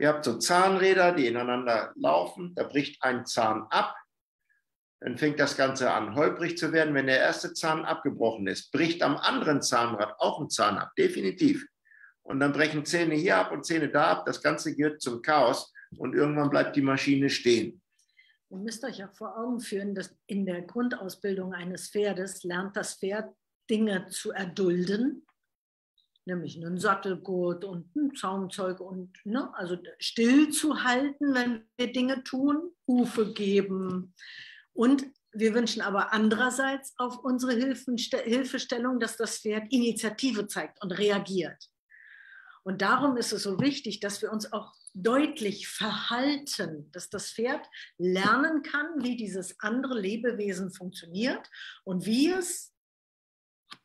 ihr habt so Zahnräder, die ineinander laufen. Da bricht ein Zahn ab. Dann fängt das Ganze an, holprig zu werden. Wenn der erste Zahn abgebrochen ist, bricht am anderen Zahnrad auch ein Zahn ab, definitiv. Und dann brechen Zähne hier ab und Zähne da ab. Das Ganze gehört zum Chaos und irgendwann bleibt die Maschine stehen. Ihr müsst euch ja vor Augen führen, dass in der Grundausbildung eines Pferdes lernt das Pferd Dinge zu erdulden, nämlich einen Sattelgurt und ein Zaumzeug und ne, also still zu halten, wenn wir Dinge tun, Hufe geben. Und wir wünschen aber andererseits auf unsere Hilfestellung, dass das Pferd Initiative zeigt und reagiert. Und darum ist es so wichtig, dass wir uns auch deutlich verhalten, dass das Pferd lernen kann, wie dieses andere Lebewesen funktioniert und wie es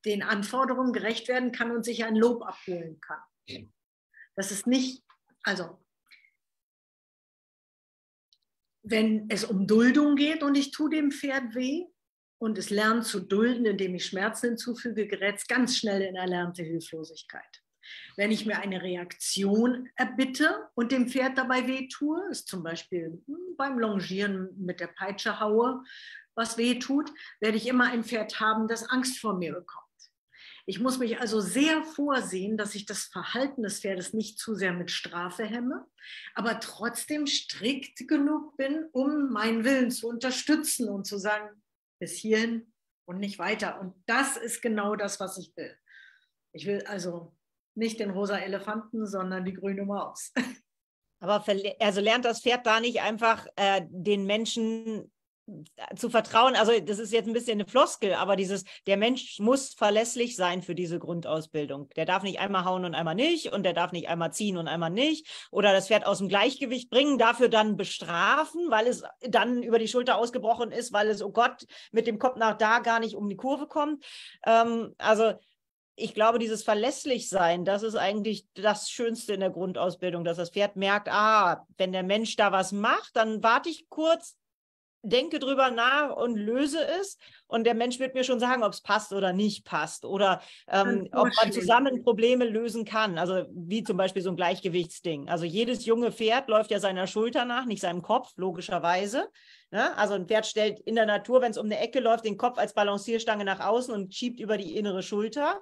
den Anforderungen gerecht werden kann und sich ein Lob abholen kann. Das ist nicht, also wenn es um Duldung geht und ich tue dem Pferd weh und es lernt zu dulden, indem ich Schmerzen hinzufüge, gerät es ganz schnell in erlernte Hilflosigkeit. Wenn ich mir eine Reaktion erbitte und dem Pferd dabei wehtue, ist zum Beispiel hm, beim Longieren mit der Peitsche haue, was wehtut, werde ich immer ein Pferd haben, das Angst vor mir bekommt. Ich muss mich also sehr vorsehen, dass ich das Verhalten des Pferdes nicht zu sehr mit Strafe hemme, aber trotzdem strikt genug bin, um meinen Willen zu unterstützen und zu sagen, bis hierhin und nicht weiter. Und das ist genau das, was ich will. Ich will also nicht den rosa Elefanten, sondern die grüne Maus. [laughs] Aber also lernt das Pferd da nicht einfach äh, den Menschen zu vertrauen, also das ist jetzt ein bisschen eine Floskel, aber dieses, der Mensch muss verlässlich sein für diese Grundausbildung. Der darf nicht einmal hauen und einmal nicht und der darf nicht einmal ziehen und einmal nicht oder das Pferd aus dem Gleichgewicht bringen, dafür dann bestrafen, weil es dann über die Schulter ausgebrochen ist, weil es, oh Gott, mit dem Kopf nach da gar nicht um die Kurve kommt. Ähm, also ich glaube, dieses Verlässlichsein, das ist eigentlich das Schönste in der Grundausbildung, dass das Pferd merkt, ah, wenn der Mensch da was macht, dann warte ich kurz, denke drüber nach und löse es. Und der Mensch wird mir schon sagen, ob es passt oder nicht passt. Oder ähm, ob man zusammen Probleme lösen kann. Also wie zum Beispiel so ein Gleichgewichtsding. Also jedes junge Pferd läuft ja seiner Schulter nach, nicht seinem Kopf, logischerweise. Ne? Also ein Pferd stellt in der Natur, wenn es um eine Ecke läuft, den Kopf als Balancierstange nach außen und schiebt über die innere Schulter.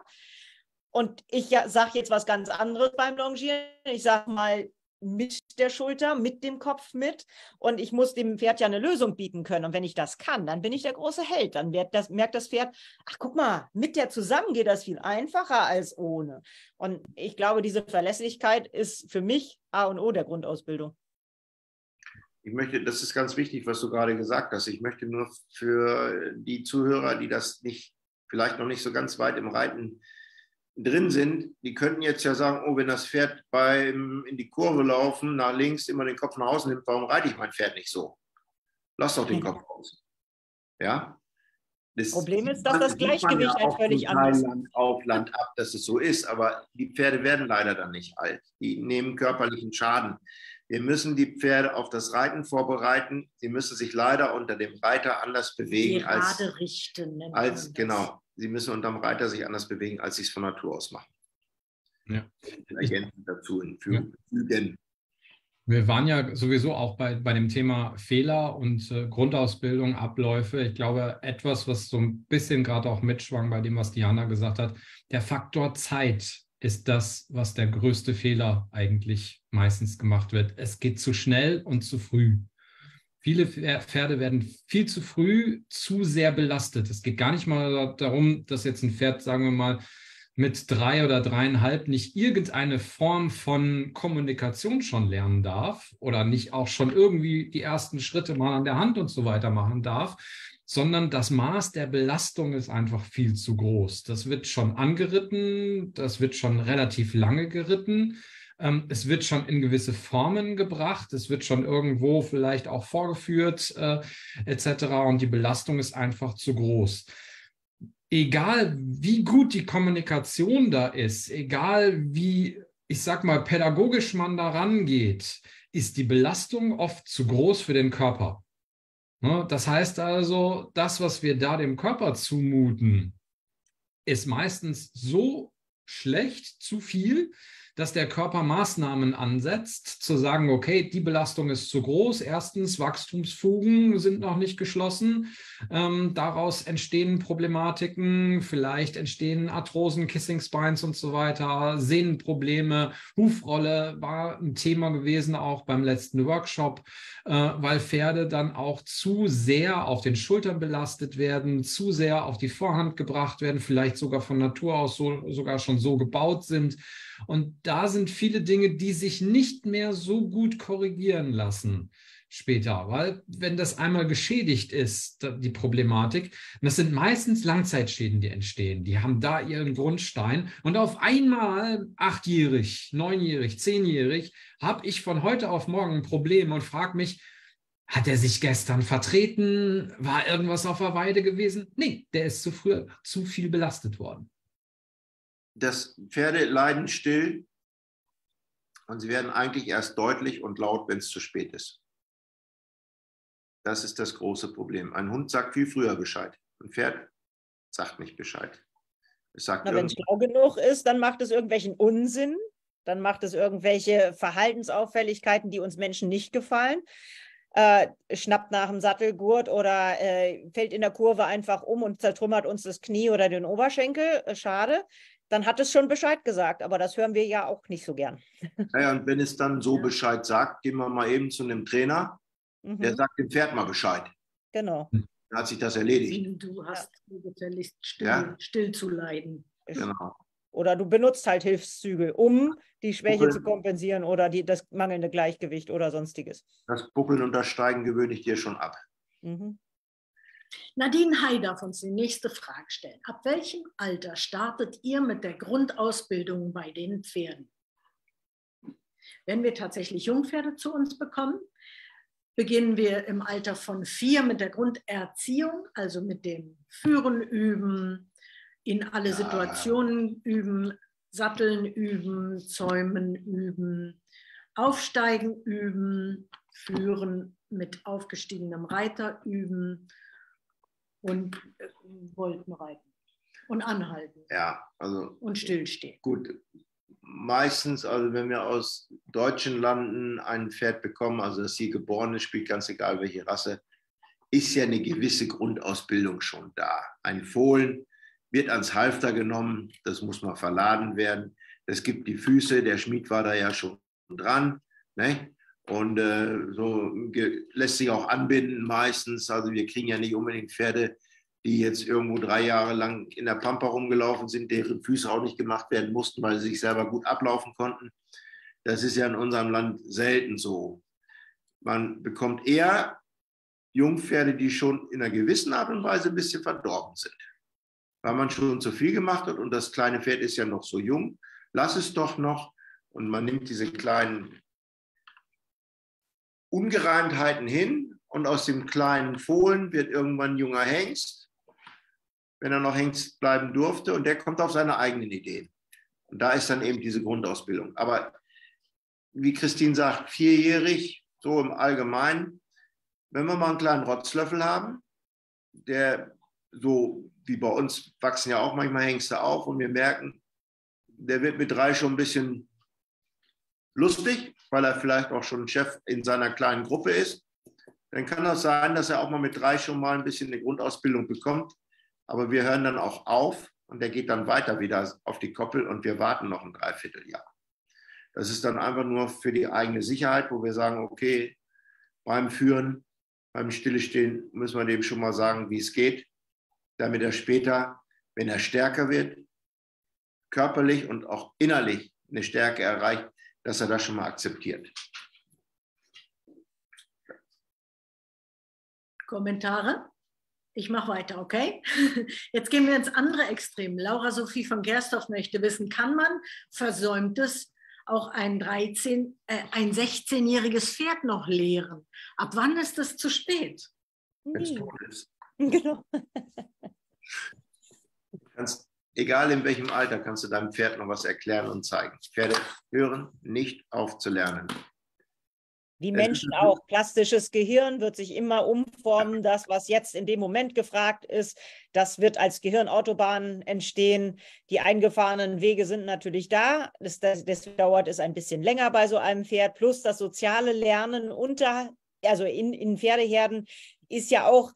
Und ich ja, sage jetzt was ganz anderes beim Longieren. Ich sage mal, mit der Schulter, mit dem Kopf mit. Und ich muss dem Pferd ja eine Lösung bieten können. Und wenn ich das kann, dann bin ich der große Held. Dann das, merkt das Pferd, ach guck mal, mit der zusammen geht das viel einfacher als ohne. Und ich glaube, diese Verlässlichkeit ist für mich A und O der Grundausbildung. Ich möchte, das ist ganz wichtig, was du gerade gesagt hast. Ich möchte nur für die Zuhörer, die das nicht, vielleicht noch nicht so ganz weit im Reiten drin sind, die könnten jetzt ja sagen, oh, wenn das Pferd beim in die Kurve laufen, nach links immer den Kopf nach außen nimmt, warum reite ich mein Pferd nicht so? Lass doch den Kopf raus. Ja? Das Problem ist, dass das Gleichgewicht ja halt völlig anders ist. Land auf Land ab, dass es so ist, aber die Pferde werden leider dann nicht alt. Die nehmen körperlichen Schaden. Wir müssen die Pferde auf das Reiten vorbereiten. Sie müssen sich leider unter dem Reiter anders bewegen Gerade als, richten, als genau sie müssen unterm Reiter sich anders bewegen, als sie es von Natur aus machen. Ja. Ergänzend dazu hinzufügen. Ja. Wir waren ja sowieso auch bei, bei dem Thema Fehler und äh, Grundausbildung, Abläufe. Ich glaube, etwas, was so ein bisschen gerade auch mitschwang bei dem, was Diana gesagt hat, der Faktor Zeit ist das, was der größte Fehler eigentlich meistens gemacht wird. Es geht zu schnell und zu früh. Viele Pferde werden viel zu früh zu sehr belastet. Es geht gar nicht mal darum, dass jetzt ein Pferd, sagen wir mal, mit drei oder dreieinhalb nicht irgendeine Form von Kommunikation schon lernen darf oder nicht auch schon irgendwie die ersten Schritte mal an der Hand und so weiter machen darf, sondern das Maß der Belastung ist einfach viel zu groß. Das wird schon angeritten, das wird schon relativ lange geritten ähm, es wird schon in gewisse Formen gebracht, es wird schon irgendwo vielleicht auch vorgeführt äh, etc. Und die Belastung ist einfach zu groß. Egal wie gut die Kommunikation da ist, egal wie, ich sag mal, pädagogisch man da rangeht, ist die Belastung oft zu groß für den Körper. Ne? Das heißt also, das, was wir da dem Körper zumuten, ist meistens so schlecht, zu viel, dass der Körper Maßnahmen ansetzt, zu sagen, okay, die Belastung ist zu groß. Erstens, Wachstumsfugen sind noch nicht geschlossen. Ähm, daraus entstehen Problematiken, vielleicht entstehen Arthrosen, Kissing Spines und so weiter, Sehnenprobleme. Hufrolle war ein Thema gewesen, auch beim letzten Workshop, äh, weil Pferde dann auch zu sehr auf den Schultern belastet werden, zu sehr auf die Vorhand gebracht werden, vielleicht sogar von Natur aus so, sogar schon so gebaut sind und da sind viele Dinge, die sich nicht mehr so gut korrigieren lassen später, weil wenn das einmal geschädigt ist, die Problematik, das sind meistens Langzeitschäden, die entstehen. Die haben da ihren Grundstein und auf einmal achtjährig, neunjährig, zehnjährig habe ich von heute auf morgen ein Problem und frage mich, hat er sich gestern vertreten? War irgendwas auf der Weide gewesen? Nee, der ist zu früh zu viel belastet worden das Pferde leiden still und sie werden eigentlich erst deutlich und laut, wenn es zu spät ist. Das ist das große Problem. Ein Hund sagt viel früher Bescheid. Ein Pferd sagt nicht Bescheid. Es sagt wenn es schlau genug ist, dann macht es irgendwelchen Unsinn. Dann macht es irgendwelche Verhaltensauffälligkeiten, die uns Menschen nicht gefallen. Äh, schnappt nach dem Sattelgurt oder äh, fällt in der Kurve einfach um und zertrümmert uns das Knie oder den Oberschenkel. Äh, schade dann hat es schon Bescheid gesagt, aber das hören wir ja auch nicht so gern. [laughs] Naja, und wenn es dann so Bescheid sagt, gehen wir mal eben zu einem Trainer, mhm. der sagt dem Pferd mal Bescheid. Genau. Dann hat sich das erledigt. Du hast ja. gefälligst still, ja? still zu leiden. Genau. Oder du benutzt halt Hilfszüge, um die Schwäche Buckeln. zu kompensieren oder die, das mangelnde Gleichgewicht oder sonstiges. Das Buckeln und das Steigen gewöhne ich dir schon ab. Mhm. Nadine Hay darf uns die nächste Frage stellen. Ab welchem Alter startet ihr mit der Grundausbildung bei den Pferden? Wenn wir tatsächlich Jungpferde zu uns bekommen, beginnen wir im Alter von vier mit der Grunderziehung, also mit dem Führen üben, in alle Situationen üben, Satteln üben, Zäumen üben, Aufsteigen üben, Führen mit aufgestiegenem Reiter üben und äh, wollten reiten und anhalten. Ja, also. Und stillstehen. Gut. Meistens, also wenn wir aus deutschen Landen ein Pferd bekommen, also das hier geboren ist, spielt ganz egal welche Rasse, ist ja eine gewisse Grundausbildung schon da. Ein Fohlen wird ans Halfter genommen, das muss mal verladen werden. Es gibt die Füße, der Schmied war da ja schon dran. Ne? Und äh, so lässt sich auch anbinden meistens. Also wir kriegen ja nicht unbedingt Pferde, die jetzt irgendwo drei Jahre lang in der Pampa rumgelaufen sind, deren Füße auch nicht gemacht werden mussten, weil sie sich selber gut ablaufen konnten. Das ist ja in unserem Land selten so. Man bekommt eher Jungpferde, die schon in einer gewissen Art und Weise ein bisschen verdorben sind. Weil man schon zu viel gemacht hat und das kleine Pferd ist ja noch so jung. Lass es doch noch. Und man nimmt diese kleinen Ungereimtheiten hin und aus dem kleinen Fohlen wird irgendwann ein junger Hengst, wenn er noch Hengst bleiben durfte und der kommt auf seine eigenen Ideen. Und da ist dann eben diese Grundausbildung. Aber wie Christine sagt, vierjährig, so im Allgemeinen, wenn wir mal einen kleinen Rotzlöffel haben, der so wie bei uns wachsen ja auch manchmal Hengste auf und wir merken, der wird mit drei schon ein bisschen lustig, weil er vielleicht auch schon Chef in seiner kleinen Gruppe ist. Dann kann das sein, dass er auch mal mit drei schon mal ein bisschen eine Grundausbildung bekommt. Aber wir hören dann auch auf und er geht dann weiter wieder auf die Koppel und wir warten noch ein Dreivierteljahr. Das ist dann einfach nur für die eigene Sicherheit, wo wir sagen, okay, beim Führen, beim Stillestehen müssen wir dem schon mal sagen, wie es geht, damit er später, wenn er stärker wird, körperlich und auch innerlich eine Stärke erreicht, dass er das schon mal akzeptiert. Kommentare? Ich mache weiter, okay? [laughs] Jetzt gehen wir ins andere Extrem. Laura Sophie von Gerstorf möchte wissen, kann man versäumtes auch ein 13, äh, ein 16-jähriges Pferd noch lehren? Ab wann ist es zu spät? Wenn es tot ist. [laughs] Genau. Du kannst egal in welchem Alter, kannst du deinem Pferd noch was erklären und zeigen. Pferde hören nicht auf zu lernen. Wie Menschen auch. Plastisches Gehirn wird sich immer umformen. Das, was jetzt in dem Moment gefragt ist, das wird als Gehirnautobahn entstehen. Die eingefahrenen Wege sind natürlich da. Das, das, das dauert es ein bisschen länger bei so einem Pferd. Plus das soziale Lernen unter, also in, in Pferdeherden ist ja auch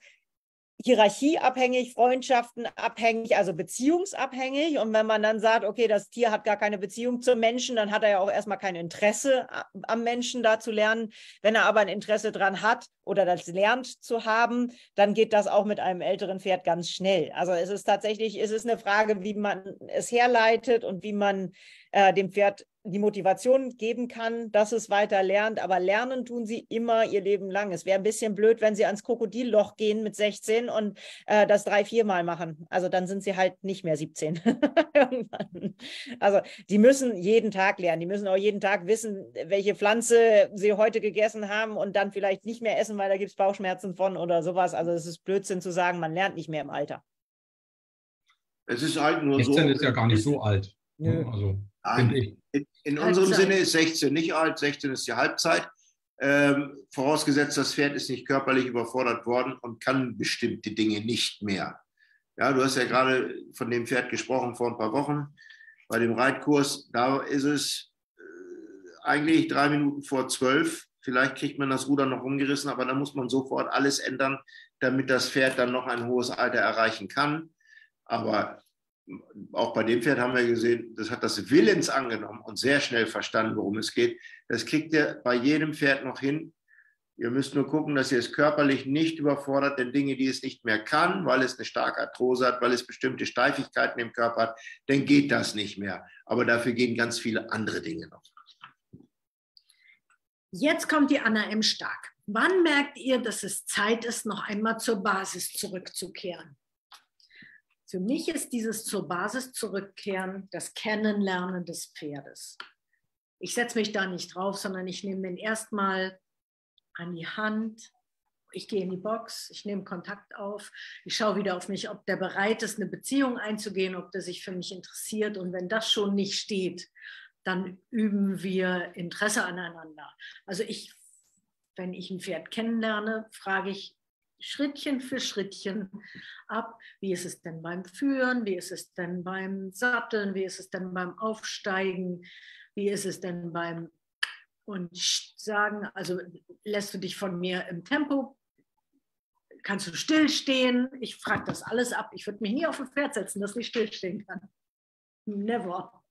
hierarchieabhängig, Freundschaften abhängig, also beziehungsabhängig. Und wenn man dann sagt, okay, das Tier hat gar keine Beziehung zum Menschen, dann hat er ja auch erstmal kein Interesse am Menschen da zu lernen. Wenn er aber ein Interesse dran hat oder das lernt zu haben, dann geht das auch mit einem älteren Pferd ganz schnell. Also es ist tatsächlich, es ist eine Frage, wie man es herleitet und wie man äh, dem Pferd die Motivation geben kann, dass es weiter lernt. Aber lernen tun sie immer ihr Leben lang. Es wäre ein bisschen blöd, wenn sie ans Krokodilloch gehen mit 16 und äh, das drei, viermal machen. Also dann sind sie halt nicht mehr 17. [laughs] also sie müssen jeden Tag lernen. Die müssen auch jeden Tag wissen, welche Pflanze sie heute gegessen haben und dann vielleicht nicht mehr essen, weil da gibt es Bauchschmerzen von oder sowas. Also es ist Blödsinn zu sagen, man lernt nicht mehr im Alter. Es ist halt nur 16 so. 16 ist ja gar nicht so alt. Nö. Also, Nein, in, in unserem Sinne ist 16 nicht alt, 16 ist die Halbzeit. Ähm, vorausgesetzt, das Pferd ist nicht körperlich überfordert worden und kann bestimmte Dinge nicht mehr. Ja, du hast ja gerade von dem Pferd gesprochen vor ein paar Wochen bei dem Reitkurs. Da ist es äh, eigentlich drei Minuten vor zwölf. Vielleicht kriegt man das Ruder noch umgerissen, aber da muss man sofort alles ändern, damit das Pferd dann noch ein hohes Alter erreichen kann. Aber auch bei dem Pferd haben wir gesehen, das hat das Willens angenommen und sehr schnell verstanden, worum es geht. Das kriegt ihr bei jedem Pferd noch hin. Ihr müsst nur gucken, dass ihr es körperlich nicht überfordert, denn Dinge, die es nicht mehr kann, weil es eine starke Arthrose hat, weil es bestimmte Steifigkeiten im Körper hat, dann geht das nicht mehr. Aber dafür gehen ganz viele andere Dinge noch. Jetzt kommt die Anna M. Stark. Wann merkt ihr, dass es Zeit ist, noch einmal zur Basis zurückzukehren? Für mich ist dieses zur Basis zurückkehren das Kennenlernen des Pferdes. Ich setze mich da nicht drauf, sondern ich nehme den erstmal an die Hand. Ich gehe in die Box, ich nehme Kontakt auf, ich schaue wieder auf mich, ob der bereit ist, eine Beziehung einzugehen, ob der sich für mich interessiert. Und wenn das schon nicht steht, dann üben wir Interesse aneinander. Also ich, wenn ich ein Pferd kennenlerne, frage ich, Schrittchen für Schrittchen ab. Wie ist es denn beim Führen? Wie ist es denn beim Satteln? Wie ist es denn beim Aufsteigen? Wie ist es denn beim und sagen, also lässt du dich von mir im Tempo, kannst du stillstehen? Ich frage das alles ab. Ich würde mich nie auf ein Pferd setzen, das nicht stillstehen kann. Never.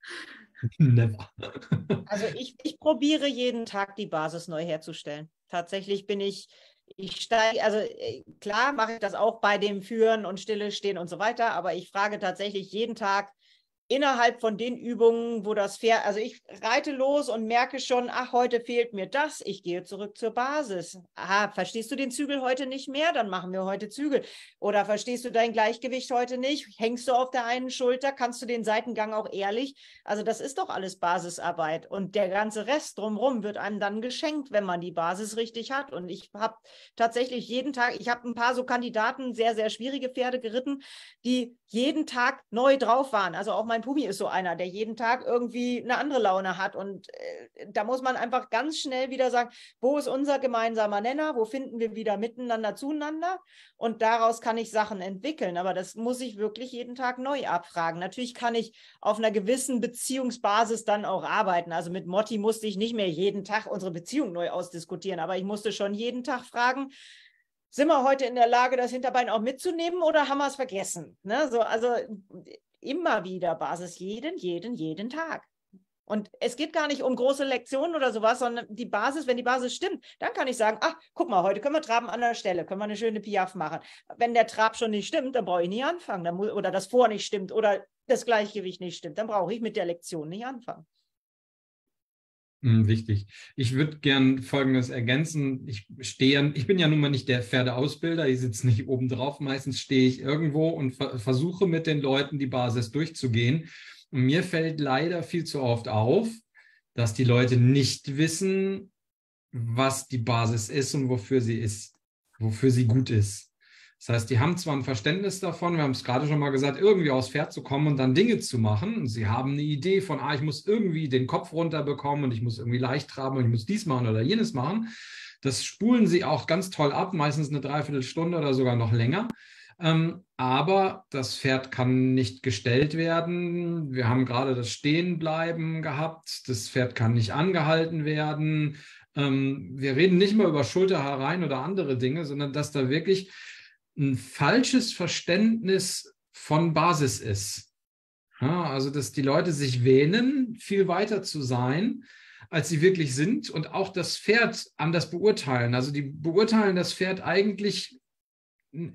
[laughs] Never. also ich, ich probiere jeden Tag die Basis neu herzustellen. Tatsächlich bin ich ich steige, also äh, klar mache ich das auch bei dem Führen und Stille stehen und so weiter, aber ich frage tatsächlich jeden Tag, innerhalb von den Übungen, wo das Pferd, also ich reite los und merke schon, ach, heute fehlt mir das, ich gehe zurück zur Basis. Aha, verstehst du den Zügel heute nicht mehr? Dann machen wir heute Zügel. Oder verstehst du dein Gleichgewicht heute nicht? Hängst du auf der einen Schulter? Kannst du den Seitengang auch ehrlich? Also das ist doch alles Basisarbeit. Und der ganze Rest drumherum wird einem dann geschenkt, wenn man die Basis richtig hat. Und ich habe tatsächlich jeden Tag, ich habe ein paar so Kandidaten, sehr, sehr schwierige Pferde geritten, die jeden Tag neu drauf waren. Also auch mein Pumi ist so einer, der jeden Tag irgendwie eine andere Laune hat. Und äh, da muss man einfach ganz schnell wieder sagen, wo ist unser gemeinsamer Nenner? Wo finden wir wieder miteinander zueinander? Und daraus kann ich Sachen entwickeln. Aber das muss ich wirklich jeden Tag neu abfragen. Natürlich kann ich auf einer gewissen Beziehungsbasis dann auch arbeiten. Also mit Motti musste ich nicht mehr jeden Tag unsere Beziehung neu ausdiskutieren, aber ich musste schon jeden Tag fragen, sind wir heute in der Lage, das Hinterbein auch mitzunehmen oder haben wir es vergessen? Ne? So, also immer wieder Basis, jeden, jeden, jeden Tag. Und es geht gar nicht um große Lektionen oder sowas, sondern die Basis, wenn die Basis stimmt, dann kann ich sagen, ach, guck mal, heute können wir traben an der Stelle, können wir eine schöne Piaf machen. Wenn der Trab schon nicht stimmt, dann brauche ich nicht anfangen. Muss, oder das Vor nicht stimmt oder das Gleichgewicht nicht stimmt, dann brauche ich mit der Lektion nicht anfangen. Hm, wichtig. Ich würde gern Folgendes ergänzen. Ich stehe, ich bin ja nun mal nicht der Pferdeausbilder, ich sitze nicht oben drauf. Meistens stehe ich irgendwo und ver versuche mit den Leuten die Basis durchzugehen. Und mir fällt leider viel zu oft auf, dass die Leute nicht wissen, was die Basis ist und wofür sie ist, wofür sie gut ist. Das heißt, die haben zwar ein Verständnis davon, wir haben es gerade schon mal gesagt, irgendwie aufs Pferd zu kommen und dann Dinge zu machen. Sie haben eine Idee von, ah, ich muss irgendwie den Kopf runterbekommen und ich muss irgendwie leicht traben und ich muss dies machen oder jenes machen. Das spulen sie auch ganz toll ab, meistens eine Dreiviertelstunde oder sogar noch länger. Ähm, aber das Pferd kann nicht gestellt werden. Wir haben gerade das Stehenbleiben gehabt. Das Pferd kann nicht angehalten werden. Ähm, wir reden nicht mehr über Schulterhereien oder andere Dinge, sondern dass da wirklich ein falsches Verständnis von Basis ist. Ja, also, dass die Leute sich wähnen, viel weiter zu sein, als sie wirklich sind und auch das Pferd anders beurteilen. Also, die beurteilen das Pferd eigentlich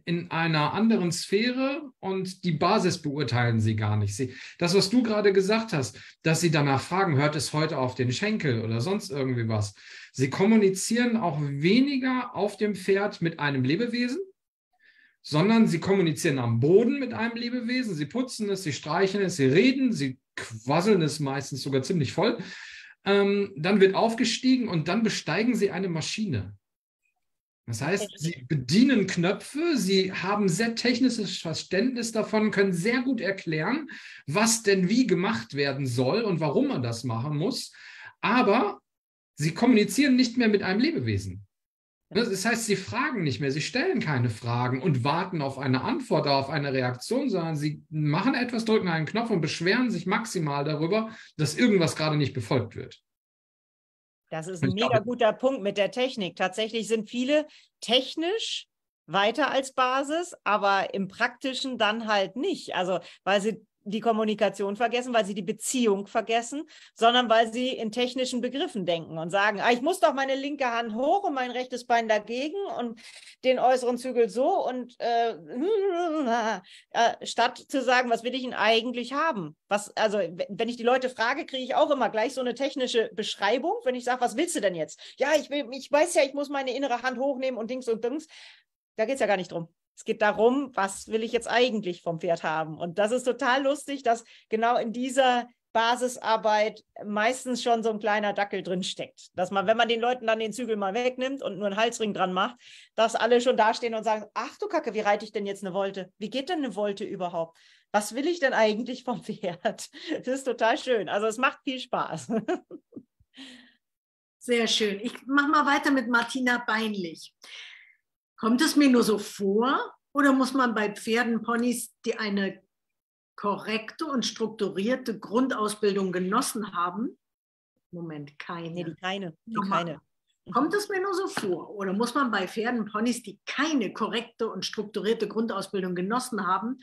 in einer anderen Sphäre und die Basis beurteilen sie gar nicht. Sie, das, was du gerade gesagt hast, dass sie danach fragen, hört es heute auf den Schenkel oder sonst irgendwie was. Sie kommunizieren auch weniger auf dem Pferd mit einem Lebewesen, sondern sie kommunizieren am Boden mit einem Lebewesen. Sie putzen es, sie streichen es, sie reden, sie quasseln es meistens sogar ziemlich voll. Ähm, dann wird aufgestiegen und dann besteigen sie eine Maschine. Das heißt, sie bedienen Knöpfe, sie haben sehr technisches Verständnis davon, können sehr gut erklären, was denn wie gemacht werden soll und warum man das machen muss. Aber sie kommunizieren nicht mehr mit einem Lebewesen. Das heißt, sie fragen nicht mehr, sie stellen keine Fragen und warten auf eine Antwort, auf eine Reaktion, sondern sie machen etwas, drücken einen Knopf und beschweren sich maximal darüber, dass irgendwas gerade nicht befolgt wird. Das ist ein mega guter Punkt mit der Technik. Tatsächlich sind viele technisch weiter als Basis, aber im praktischen dann halt nicht. Also, weil sie die Kommunikation vergessen, weil sie die Beziehung vergessen, sondern weil sie in technischen Begriffen denken und sagen, ah, ich muss doch meine linke Hand hoch und mein rechtes Bein dagegen und den äußeren Zügel so und äh, [laughs] äh, statt zu sagen, was will ich denn eigentlich haben? Was, also, wenn ich die Leute frage, kriege ich auch immer gleich so eine technische Beschreibung, wenn ich sage, was willst du denn jetzt? Ja, ich, will, ich weiß ja, ich muss meine innere Hand hochnehmen und Dings und Dings. Da geht es ja gar nicht drum. Es geht darum, was will ich jetzt eigentlich vom Pferd haben? Und das ist total lustig, dass genau in dieser Basisarbeit meistens schon so ein kleiner Dackel drin steckt. Dass man, wenn man den Leuten dann den Zügel mal wegnimmt und nur einen Halsring dran macht, dass alle schon dastehen und sagen, ach du Kacke, wie reite ich denn jetzt eine Wolte? Wie geht denn eine Wolte überhaupt? Was will ich denn eigentlich vom [laughs] Pferd? Das ist total schön. Also es macht viel Spaß. [laughs] Sehr schön. Ich mache mal weiter mit Martina Beinlich. Kommt es mir nur so vor oder muss man bei Pferden, Ponys, die eine korrekte und strukturierte Grundausbildung genossen haben? Moment, keine. Nee, die keine. Die keine. Kommt es mir nur so vor? Oder muss man bei Pferden, Ponys, die keine korrekte und strukturierte Grundausbildung genossen haben,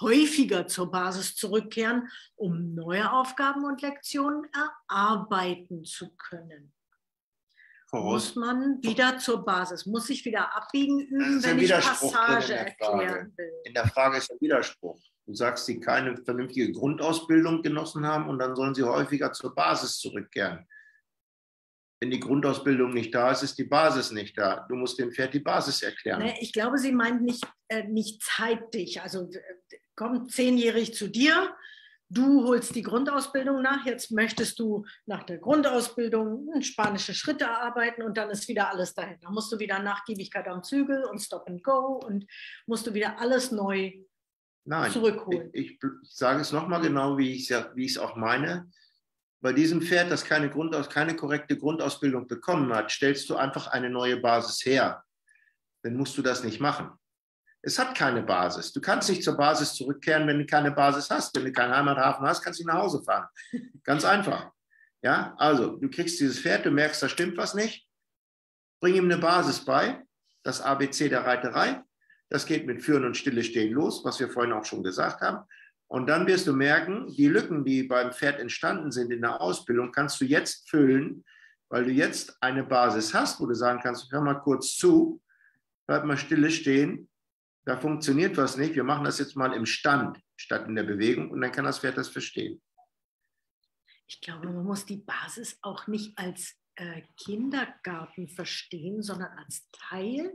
häufiger zur Basis zurückkehren, um neue Aufgaben und Lektionen erarbeiten zu können? Muss man wieder zur Basis, muss sich wieder abbiegen üben, wenn ich Passage erklären will. In der Frage ist ein Widerspruch. Du sagst, sie keine vernünftige Grundausbildung genossen haben und dann sollen sie häufiger zur Basis zurückkehren. Wenn die Grundausbildung nicht da ist, ist die Basis nicht da. Du musst dem Pferd die Basis erklären. Nee, ich glaube, sie meint nicht, äh, nicht zeitig. Also äh, kommt zehnjährig zu dir, du holst die Grundausbildung nach, jetzt möchtest du nach der Grundausbildung spanische Schritte erarbeiten und dann ist wieder alles dahin. Dann musst du wieder Nachgiebigkeit am Zügel und Stop and Go und musst du wieder alles neu Nein, zurückholen. Ich, ich, ich sage es nochmal genau, wie ich es auch meine. Bei diesem Pferd, das keine, Grundaus keine korrekte Grundausbildung bekommen hat, stellst du einfach eine neue Basis her. Dann musst du das nicht machen. Es hat keine Basis. Du kannst nicht zur Basis zurückkehren, wenn du keine Basis hast. Wenn du keinen Heimathafen hast, kannst du nach Hause fahren. [laughs] Ganz einfach. Ja, also du kriegst dieses Pferd, du merkst, da stimmt was nicht. Bring ihm eine Basis bei, das ABC der Reiterei. Das geht mit Führen und Stille stehen los, was wir vorhin auch schon gesagt haben. Und dann wirst du merken, die Lücken, die beim Pferd entstanden sind in der Ausbildung, kannst du jetzt füllen, weil du jetzt eine Basis hast, wo du sagen kannst, hör mal kurz zu, bleib mal stille stehen da funktioniert was nicht, wir machen das jetzt mal im Stand statt in der Bewegung und dann kann das Pferd das verstehen. Ich glaube, man muss die Basis auch nicht als äh, Kindergarten verstehen, sondern als Teil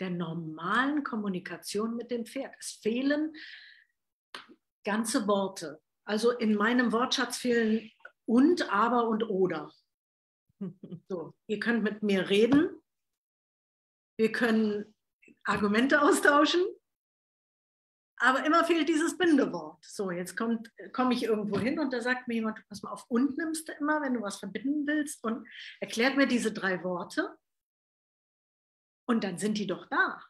der normalen Kommunikation mit dem Pferd. Es fehlen ganze Worte. Also in meinem Wortschatz fehlen und, aber und oder. [laughs] So, ihr könnt mit mir reden. Wir können Argumente austauschen, aber immer fehlt dieses Bindewort. So, jetzt komme ich irgendwo hin und da sagt mir jemand, pass mal auf, und nimmst du immer, wenn du was verbinden willst und erklärt mir diese drei Worte und dann sind die doch da.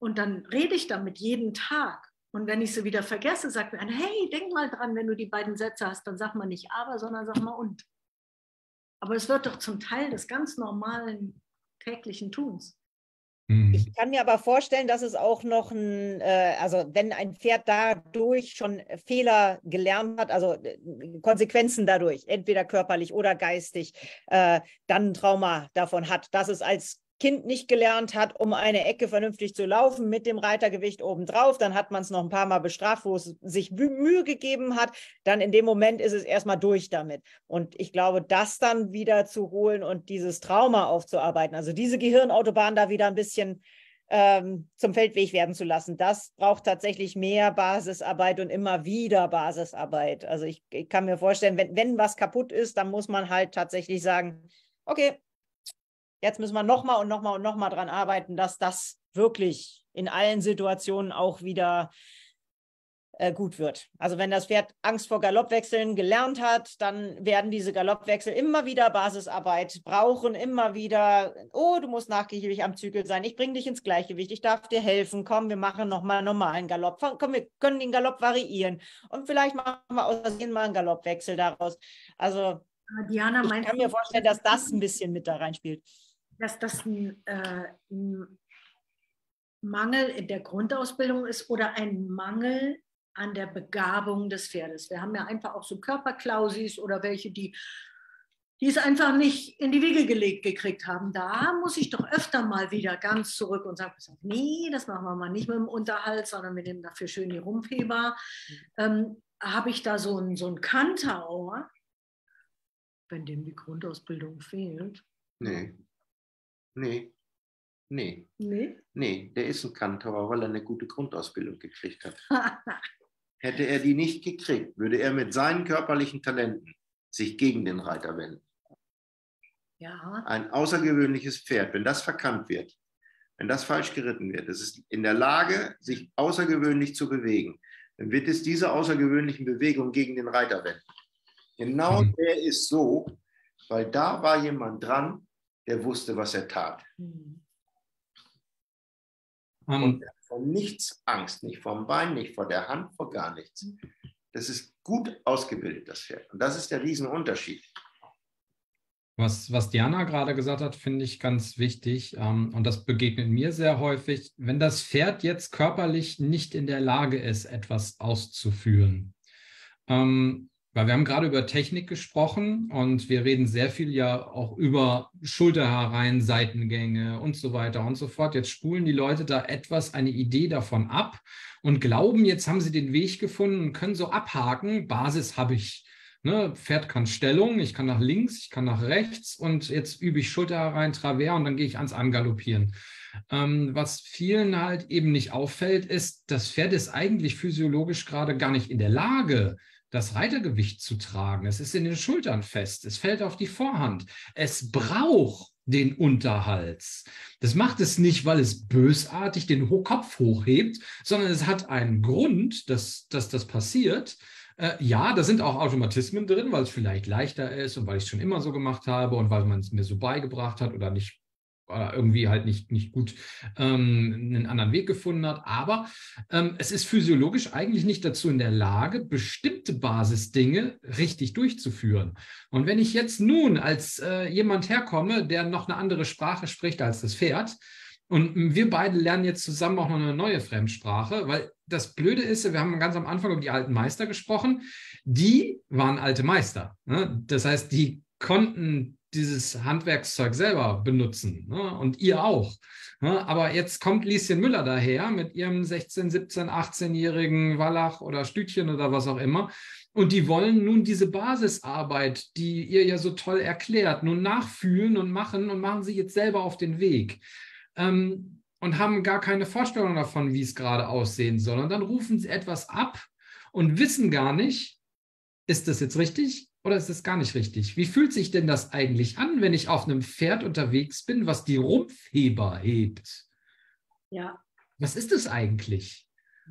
Und dann rede ich damit jeden Tag. Und wenn ich sie wieder vergesse, sagt mir einer, hey, denk mal dran, wenn du die beiden Sätze hast, dann sag mal nicht aber, sondern sag mal und. Aber es wird doch zum Teil des ganz normalen täglichen Tuns. Mhm. Ich kann mir aber vorstellen, dass es auch noch ein, äh, also wenn ein Pferd dadurch schon Fehler gelernt hat, also äh, Konsequenzen dadurch, entweder körperlich oder geistig, äh, dann ein Trauma davon hat, dass es als Kind nicht gelernt hat, um eine Ecke vernünftig zu laufen mit dem Reitergewicht obendrauf. Dann hat man es noch ein paar Mal bestraft, wo es sich Mühe gegeben hat. Dann in dem Moment ist es erstmal durch damit. Und ich glaube, das dann wieder zu holen und dieses Trauma aufzuarbeiten, also diese Gehirnautobahn da wieder ein bisschen ähm, zum Feldweg werden zu lassen, das braucht tatsächlich mehr Basisarbeit und immer wieder Basisarbeit. Also ich, ich kann mir vorstellen, wenn, wenn was kaputt ist, dann muss man halt tatsächlich sagen, okay, Jetzt müssen wir nochmal und nochmal und nochmal dran arbeiten, dass das wirklich in allen Situationen auch wieder äh, gut wird. Also wenn das Pferd Angst vor Galoppwechseln gelernt hat, dann werden diese Galoppwechsel immer wieder Basisarbeit brauchen, immer wieder, oh, du musst nachgiebig am Zügel sein, ich bringe dich ins Gleichgewicht, ich darf dir helfen, komm, wir machen nochmal einen normalen Galopp, komm, wir können den Galopp variieren und vielleicht machen wir aus Versehen mal einen Galoppwechsel daraus. Also Diana, ich kann mir vorstellen, dass das ein bisschen mit da reinspielt dass das ein, äh, ein Mangel in der Grundausbildung ist oder ein Mangel an der Begabung des Pferdes. Wir haben ja einfach auch so Körperklausis oder welche, die, die es einfach nicht in die Wiege gelegt gekriegt haben. Da muss ich doch öfter mal wieder ganz zurück und sagen, nee, das machen wir mal nicht mit dem Unterhalt, sondern wir nehmen dafür schön die Rumpfheber. Ähm, Habe ich da so ein, so ein Kanterauer, wenn dem die Grundausbildung fehlt? Nee. Nee. Nee. Nee? Nee, der ist ein Kantor, weil er eine gute Grundausbildung gekriegt hat. [laughs] Hätte er die nicht gekriegt, würde er mit seinen körperlichen Talenten sich gegen den Reiter wenden. Ja. Ein außergewöhnliches Pferd, wenn das verkannt wird, wenn das falsch geritten wird, es ist in der Lage, sich außergewöhnlich zu bewegen, dann wird es diese außergewöhnlichen Bewegungen gegen den Reiter wenden. Genau mhm. der ist so, weil da war jemand dran, der wusste, was er tat. Mhm. Und er vor nichts Angst, nicht vom Bein, nicht vor der Hand, vor gar nichts. Das ist gut ausgebildet, das Pferd. Und das ist der Riesenunterschied. Was, was Diana gerade gesagt hat, finde ich ganz wichtig. Ähm, und das begegnet mir sehr häufig. Wenn das Pferd jetzt körperlich nicht in der Lage ist, etwas auszuführen, ähm, weil wir haben gerade über Technik gesprochen und wir reden sehr viel ja auch über Schulterhereien, Seitengänge und so weiter und so fort. Jetzt spulen die Leute da etwas, eine Idee davon ab und glauben, jetzt haben sie den Weg gefunden und können so abhaken. Basis habe ich. Ne, Pferd kann Stellung, ich kann nach links, ich kann nach rechts und jetzt übe ich Schulterhereien, Travers und dann gehe ich ans Angaloppieren. Ähm, was vielen halt eben nicht auffällt, ist, das Pferd ist eigentlich physiologisch gerade gar nicht in der Lage, das Reitergewicht zu tragen. Es ist in den Schultern fest. Es fällt auf die Vorhand. Es braucht den Unterhals. Das macht es nicht, weil es bösartig den Kopf hochhebt, sondern es hat einen Grund, dass, dass das passiert. Äh, ja, da sind auch Automatismen drin, weil es vielleicht leichter ist und weil ich es schon immer so gemacht habe und weil man es mir so beigebracht hat oder nicht oder irgendwie halt nicht, nicht gut ähm, einen anderen Weg gefunden hat. Aber ähm, es ist physiologisch eigentlich nicht dazu in der Lage, bestimmte Basisdinge richtig durchzuführen. Und wenn ich jetzt nun als äh, jemand herkomme, der noch eine andere Sprache spricht als das Pferd, und wir beide lernen jetzt zusammen auch noch eine neue Fremdsprache, weil das Blöde ist, wir haben ganz am Anfang über die alten Meister gesprochen, die waren alte Meister. Ne? Das heißt, die konnten dieses Handwerkszeug selber benutzen ne? und ihr auch. Ne? Aber jetzt kommt Lieschen Müller daher mit ihrem 16, 17, 18-jährigen Wallach oder Stütchen oder was auch immer. Und die wollen nun diese Basisarbeit, die ihr ja so toll erklärt, nun nachfühlen und machen und machen sie jetzt selber auf den Weg. Ähm, und haben gar keine Vorstellung davon, wie es gerade aussehen soll. Und dann rufen sie etwas ab und wissen gar nicht, ist das jetzt richtig? Oder ist das gar nicht richtig? Wie fühlt sich denn das eigentlich an, wenn ich auf einem Pferd unterwegs bin, was die Rumpfheber hebt? Ja, was ist es eigentlich?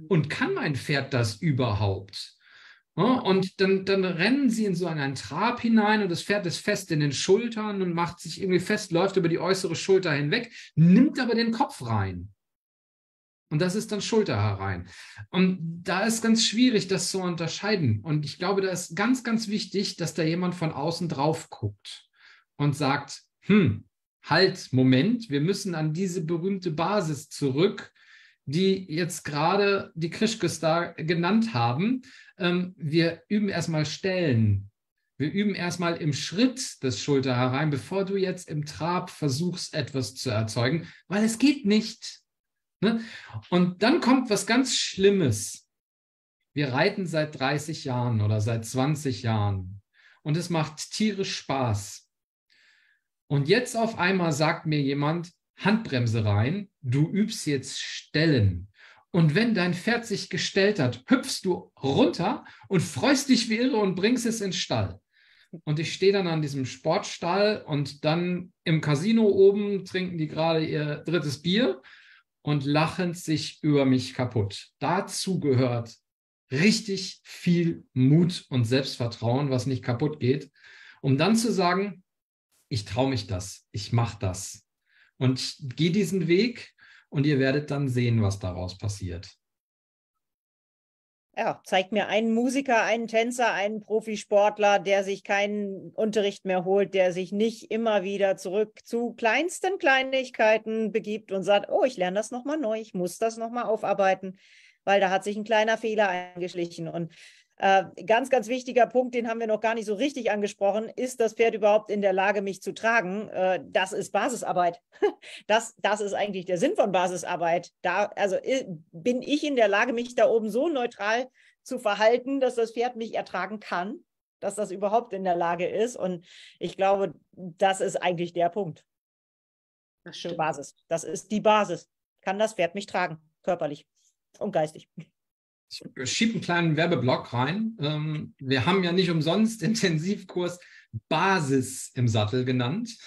Und kann mein Pferd das überhaupt? Und dann, dann rennen sie in so einen Trab hinein und das Pferd ist fest in den Schultern und macht sich irgendwie fest, läuft über die äußere Schulter hinweg, nimmt aber den Kopf rein. Und das ist dann Schulter herein. Und da ist ganz schwierig, das zu unterscheiden. Und ich glaube, da ist ganz, ganz wichtig, dass da jemand von außen drauf guckt und sagt, hm, halt, Moment, wir müssen an diese berühmte Basis zurück, die jetzt gerade die Krischkes da genannt haben. Ähm, wir üben erstmal Stellen. Wir üben erstmal im Schritt das Schulter herein, bevor du jetzt im Trab versuchst, etwas zu erzeugen, weil es geht nicht. Ne? Und dann kommt was ganz Schlimmes. Wir reiten seit 30 Jahren oder seit 20 Jahren und es macht tierisch Spaß. Und jetzt auf einmal sagt mir jemand, Handbremse rein, du übst jetzt Stellen. Und wenn dein Pferd sich gestellt hat, hüpfst du runter und freust dich wie irre und bringst es ins Stall. Und ich stehe dann an diesem Sportstall und dann im Casino oben trinken die gerade ihr drittes Bier und lachen sich über mich kaputt. Dazu gehört richtig viel Mut und Selbstvertrauen, was nicht kaputt geht, um dann zu sagen, ich traue mich das, ich mache das und gehe diesen Weg und ihr werdet dann sehen, was daraus passiert. Ja, zeigt mir einen Musiker, einen Tänzer, einen Profisportler, der sich keinen Unterricht mehr holt, der sich nicht immer wieder zurück zu kleinsten Kleinigkeiten begibt und sagt, oh, ich lerne das nochmal neu, ich muss das nochmal aufarbeiten, weil da hat sich ein kleiner Fehler eingeschlichen. Und äh, ganz, ganz wichtiger Punkt, den haben wir noch gar nicht so richtig angesprochen. Ist das Pferd überhaupt in der Lage, mich zu tragen? Äh, das ist Basisarbeit. [laughs] Das, das ist eigentlich der Sinn von Basisarbeit. Da, also bin ich in der Lage, mich da oben so neutral zu verhalten, dass das Pferd mich ertragen kann, dass das überhaupt in der Lage ist. Und ich glaube, das ist eigentlich der Punkt. Das. Basis. Das ist die Basis. Kann das Pferd mich tragen, körperlich und geistig. Ich schiebe einen kleinen Werbeblock rein. Ähm, wir haben ja nicht umsonst [laughs] Intensivkurs Basis im Sattel genannt,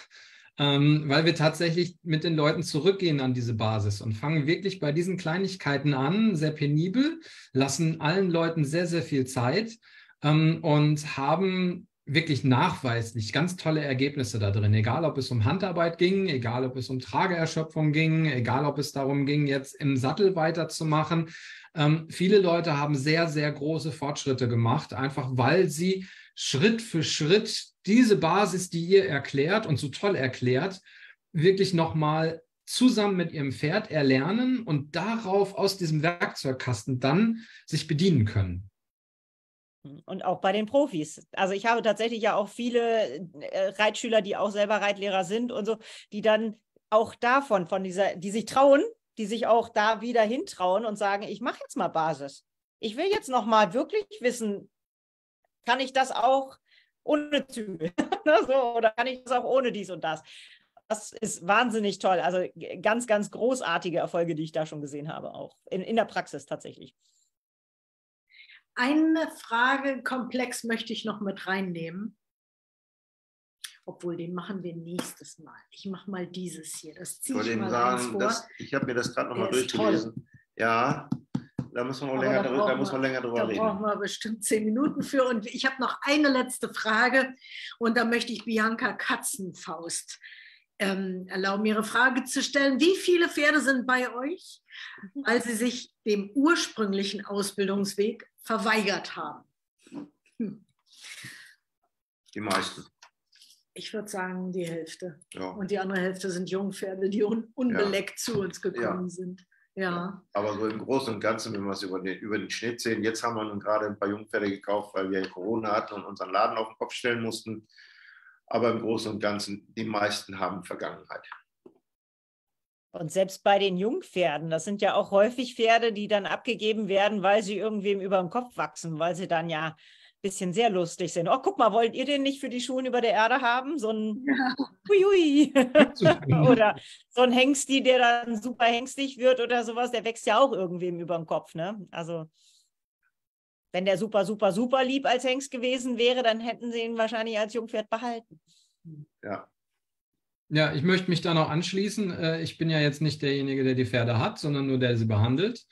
ähm, weil wir tatsächlich mit den Leuten zurückgehen an diese Basis und fangen wirklich bei diesen Kleinigkeiten an, sehr penibel, lassen allen Leuten sehr, sehr viel Zeit ähm, und haben wirklich nachweislich ganz tolle Ergebnisse da drin, egal ob es um Handarbeit ging, egal ob es um Trageerschöpfung ging, egal ob es darum ging, jetzt im Sattel weiterzumachen. Ähm, viele Leute haben sehr, sehr große Fortschritte gemacht, einfach weil sie Schritt für Schritt diese Basis, die ihr erklärt und so toll erklärt, wirklich nochmal zusammen mit ihrem Pferd erlernen und darauf aus diesem Werkzeugkasten dann sich bedienen können. Und auch bei den Profis. Also ich habe tatsächlich ja auch viele äh, Reitschüler, die auch selber Reitlehrer sind und so, die dann auch davon, von dieser, die sich trauen, die sich auch da wieder hintrauen und sagen, ich mache jetzt mal Basis. Ich will jetzt noch mal wirklich wissen, kann ich das auch ohne Zügel? [laughs] Ne, so, oder kann ich das auch ohne dies und das? Das ist wahnsinnig toll. Also ganz, ganz großartige Erfolge, die ich da schon gesehen habe, auch in, in der Praxis tatsächlich. Eine Fragekomplex möchte ich noch mit reinnehmen. Obwohl, den machen wir nächstes Mal. Ich mache mal dieses hier. Das ziehe ich mal sagen, vor. Das, ich habe mir das gerade nochmal durchgelesen. Ja, da muss man, länger, da, da muss man länger drüber da reden. Da brauchen wir bestimmt zehn Minuten für. Und ich habe noch eine letzte Frage. Und da möchte ich Bianca Katzenfaust ähm, erlauben, ihre Frage zu stellen. Wie viele Pferde sind bei euch, weil sie sich dem ursprünglichen Ausbildungsweg verweigert haben? Hm. Die meisten. Ich würde sagen, die Hälfte. Ja. Und die andere Hälfte sind Jungpferde, die un unbeleckt ja. zu uns gekommen ja. sind. Ja. Aber so im Großen und Ganzen, wenn wir es über den, über den Schnitt sehen, jetzt haben wir nun gerade ein paar Jungpferde gekauft, weil wir Corona hatten und unseren Laden auf den Kopf stellen mussten. Aber im Großen und Ganzen, die meisten haben Vergangenheit. Und selbst bei den Jungpferden, das sind ja auch häufig Pferde, die dann abgegeben werden, weil sie irgendwem über den Kopf wachsen, weil sie dann ja ein bisschen sehr lustig sind. Oh, guck mal, wollt ihr den nicht für die Schulen über der Erde haben? So ein ja. Hui, [laughs] oder so ein Hengsti, der dann super hengstig wird oder sowas, der wächst ja auch irgendwem über den Kopf. Ne? Also wenn der super, super, super lieb als Hengst gewesen wäre, dann hätten sie ihn wahrscheinlich als Jungpferd behalten. Ja. Ja, ich möchte mich da noch anschließen. Äh, ich bin ja jetzt nicht derjenige, der die Pferde hat, sondern nur der der sie behandelt.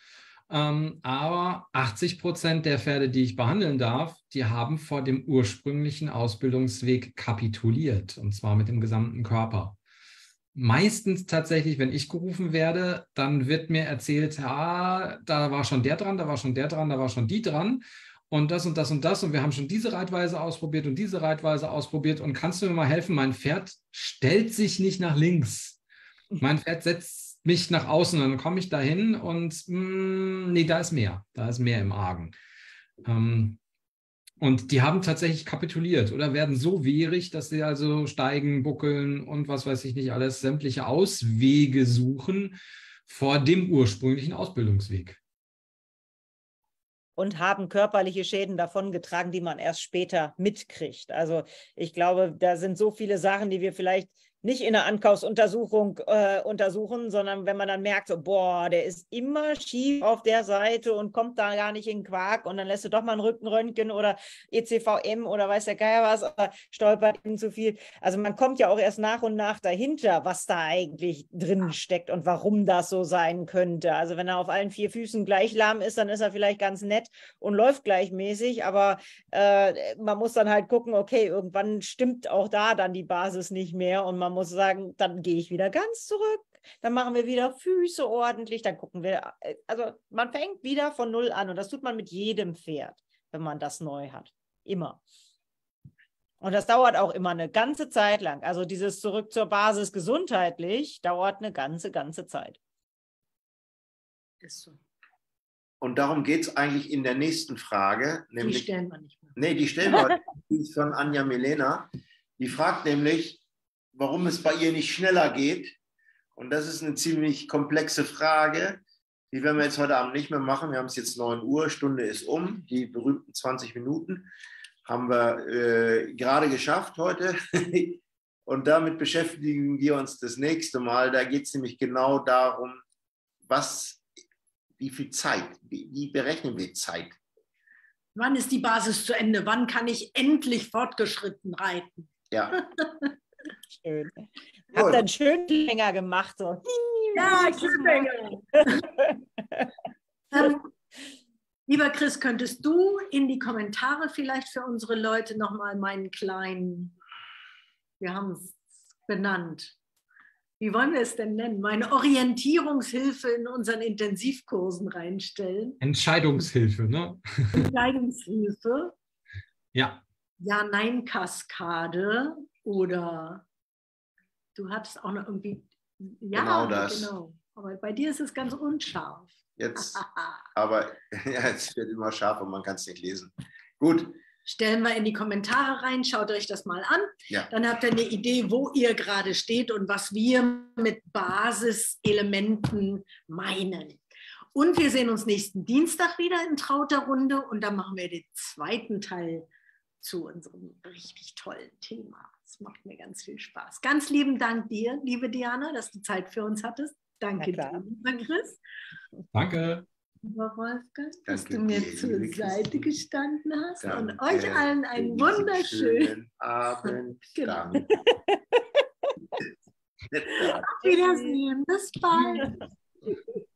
Ähm, aber 80 Prozent der Pferde, die ich behandeln darf, die haben vor dem ursprünglichen Ausbildungsweg kapituliert, und zwar mit dem gesamten Körper. Meistens tatsächlich, wenn ich gerufen werde, dann wird mir erzählt, ja, da war schon der dran, da war schon der dran, da war schon die dran. Und das und das und das. Und wir haben schon diese Reitweise ausprobiert und diese Reitweise ausprobiert. Und kannst du mir mal helfen, mein Pferd stellt sich nicht nach links. Mein Pferd setzt mich nach außen. Und dann komme ich da hin und mh, mm, nee, da ist mehr, da ist mehr im Argen. Ähm, und die haben tatsächlich kapituliert oder werden so wehrig, dass sie also steigen, buckeln und was weiß ich nicht alles, sämtliche Auswege suchen vor dem ursprünglichen Ausbildungsweg und haben körperliche Schäden davongetragen, die man erst später mitkriegt. Also ich glaube, da sind so viele Sachen, die wir vielleicht nicht in der Ankaufsuntersuchung äh, untersuchen, sondern wenn man dann merkt, so, boah, der ist immer schief auf der Seite und kommt da gar nicht in den Quark und dann lässt du doch mal ein Rückenröntgen oder ECVM oder weiß der Geier was, stolpert ihm zu viel. Also man kommt ja auch erst nach und nach dahinter, was da eigentlich drin steckt und warum das so sein könnte. Also wenn er auf allen vier Füßen gleich lahm ist, dann ist er vielleicht ganz nett und läuft gleichmäßig, aber äh, man muss dann halt gucken, okay, irgendwann stimmt auch da dann die Basis nicht mehr und man man muss sagen, dann gehe ich wieder ganz zurück, dann machen wir wieder Füße ordentlich, dann gucken wir, äh, also man fängt wieder von Null an und das tut man mit jedem Pferd, wenn man das neu hat. Immer. Und das dauert auch immer eine ganze Zeit lang. Also dieses Zurück zur Basis gesundheitlich dauert eine ganze, ganze Zeit. Ist so. Und darum geht es eigentlich in der nächsten Frage. Nämlich, die stellen wir nicht mehr. Nee, die stellen wir. die ist von Anja Milena. Die fragt nämlich, warum es bei ihr nicht schneller geht. Und das ist eine ziemlich komplexe Frage. Die werden wir jetzt heute Abend nicht mehr machen. Wir haben es jetzt 9 Uhr, Stunde ist um. Die berühmten 20 Minuten haben wir äh, gerade geschafft heute. [laughs] Und damit beschäftigen wir uns das nächste Mal. Da geht es nämlich genau darum, was, wie viel Zeit, wie, wie berechnen wir Zeit? Wann ist die Basis zu Ende? Wann kann ich endlich fortgeschritten reiten? Ja. [laughs] Schön. Habt dann schön länger gemacht. So. Ja, [laughs] Cliffhanger. ähm, [laughs] lieber Chris, könntest du in die Kommentare vielleicht für unsere Leute nochmal meinen kleinen, wir haben es benannt, wie wollen wir es denn nennen, meine Orientierungshilfe in unseren Intensivkursen reinstellen? Entscheidungshilfe, ne? Entscheidungshilfe. Ja. Ja-Nein-Kaskade oder du hattest auch noch irgendwie. Ja, genau das. Genau. Aber bei dir ist es ganz unscharf. Jetzt, [laughs] aber [laughs] ja, es wird immer scharf und man kann es nicht lesen. Gut. Stellen wir in die Kommentare rein, schaut euch das mal an. Ja. Dann habt ihr eine Idee, wo ihr gerade steht und was wir mit Basiselementen meinen. Und wir sehen uns nächsten Dienstag wieder in trauter Runde und dann machen wir den zweiten Teil zu unserem richtig tollen Thema. Es macht mir ganz viel Spaß. Ganz lieben Dank dir, liebe Diana, dass du Zeit für uns hattest. Danke dir, lieber Chris. Danke. Lieber Wolfgang, dass du mir dir, zur Seite gestanden hast Danke. und euch allen einen wunderschönen Abend. [laughs] genau. Auf Wiedersehen. Bis bald. [laughs]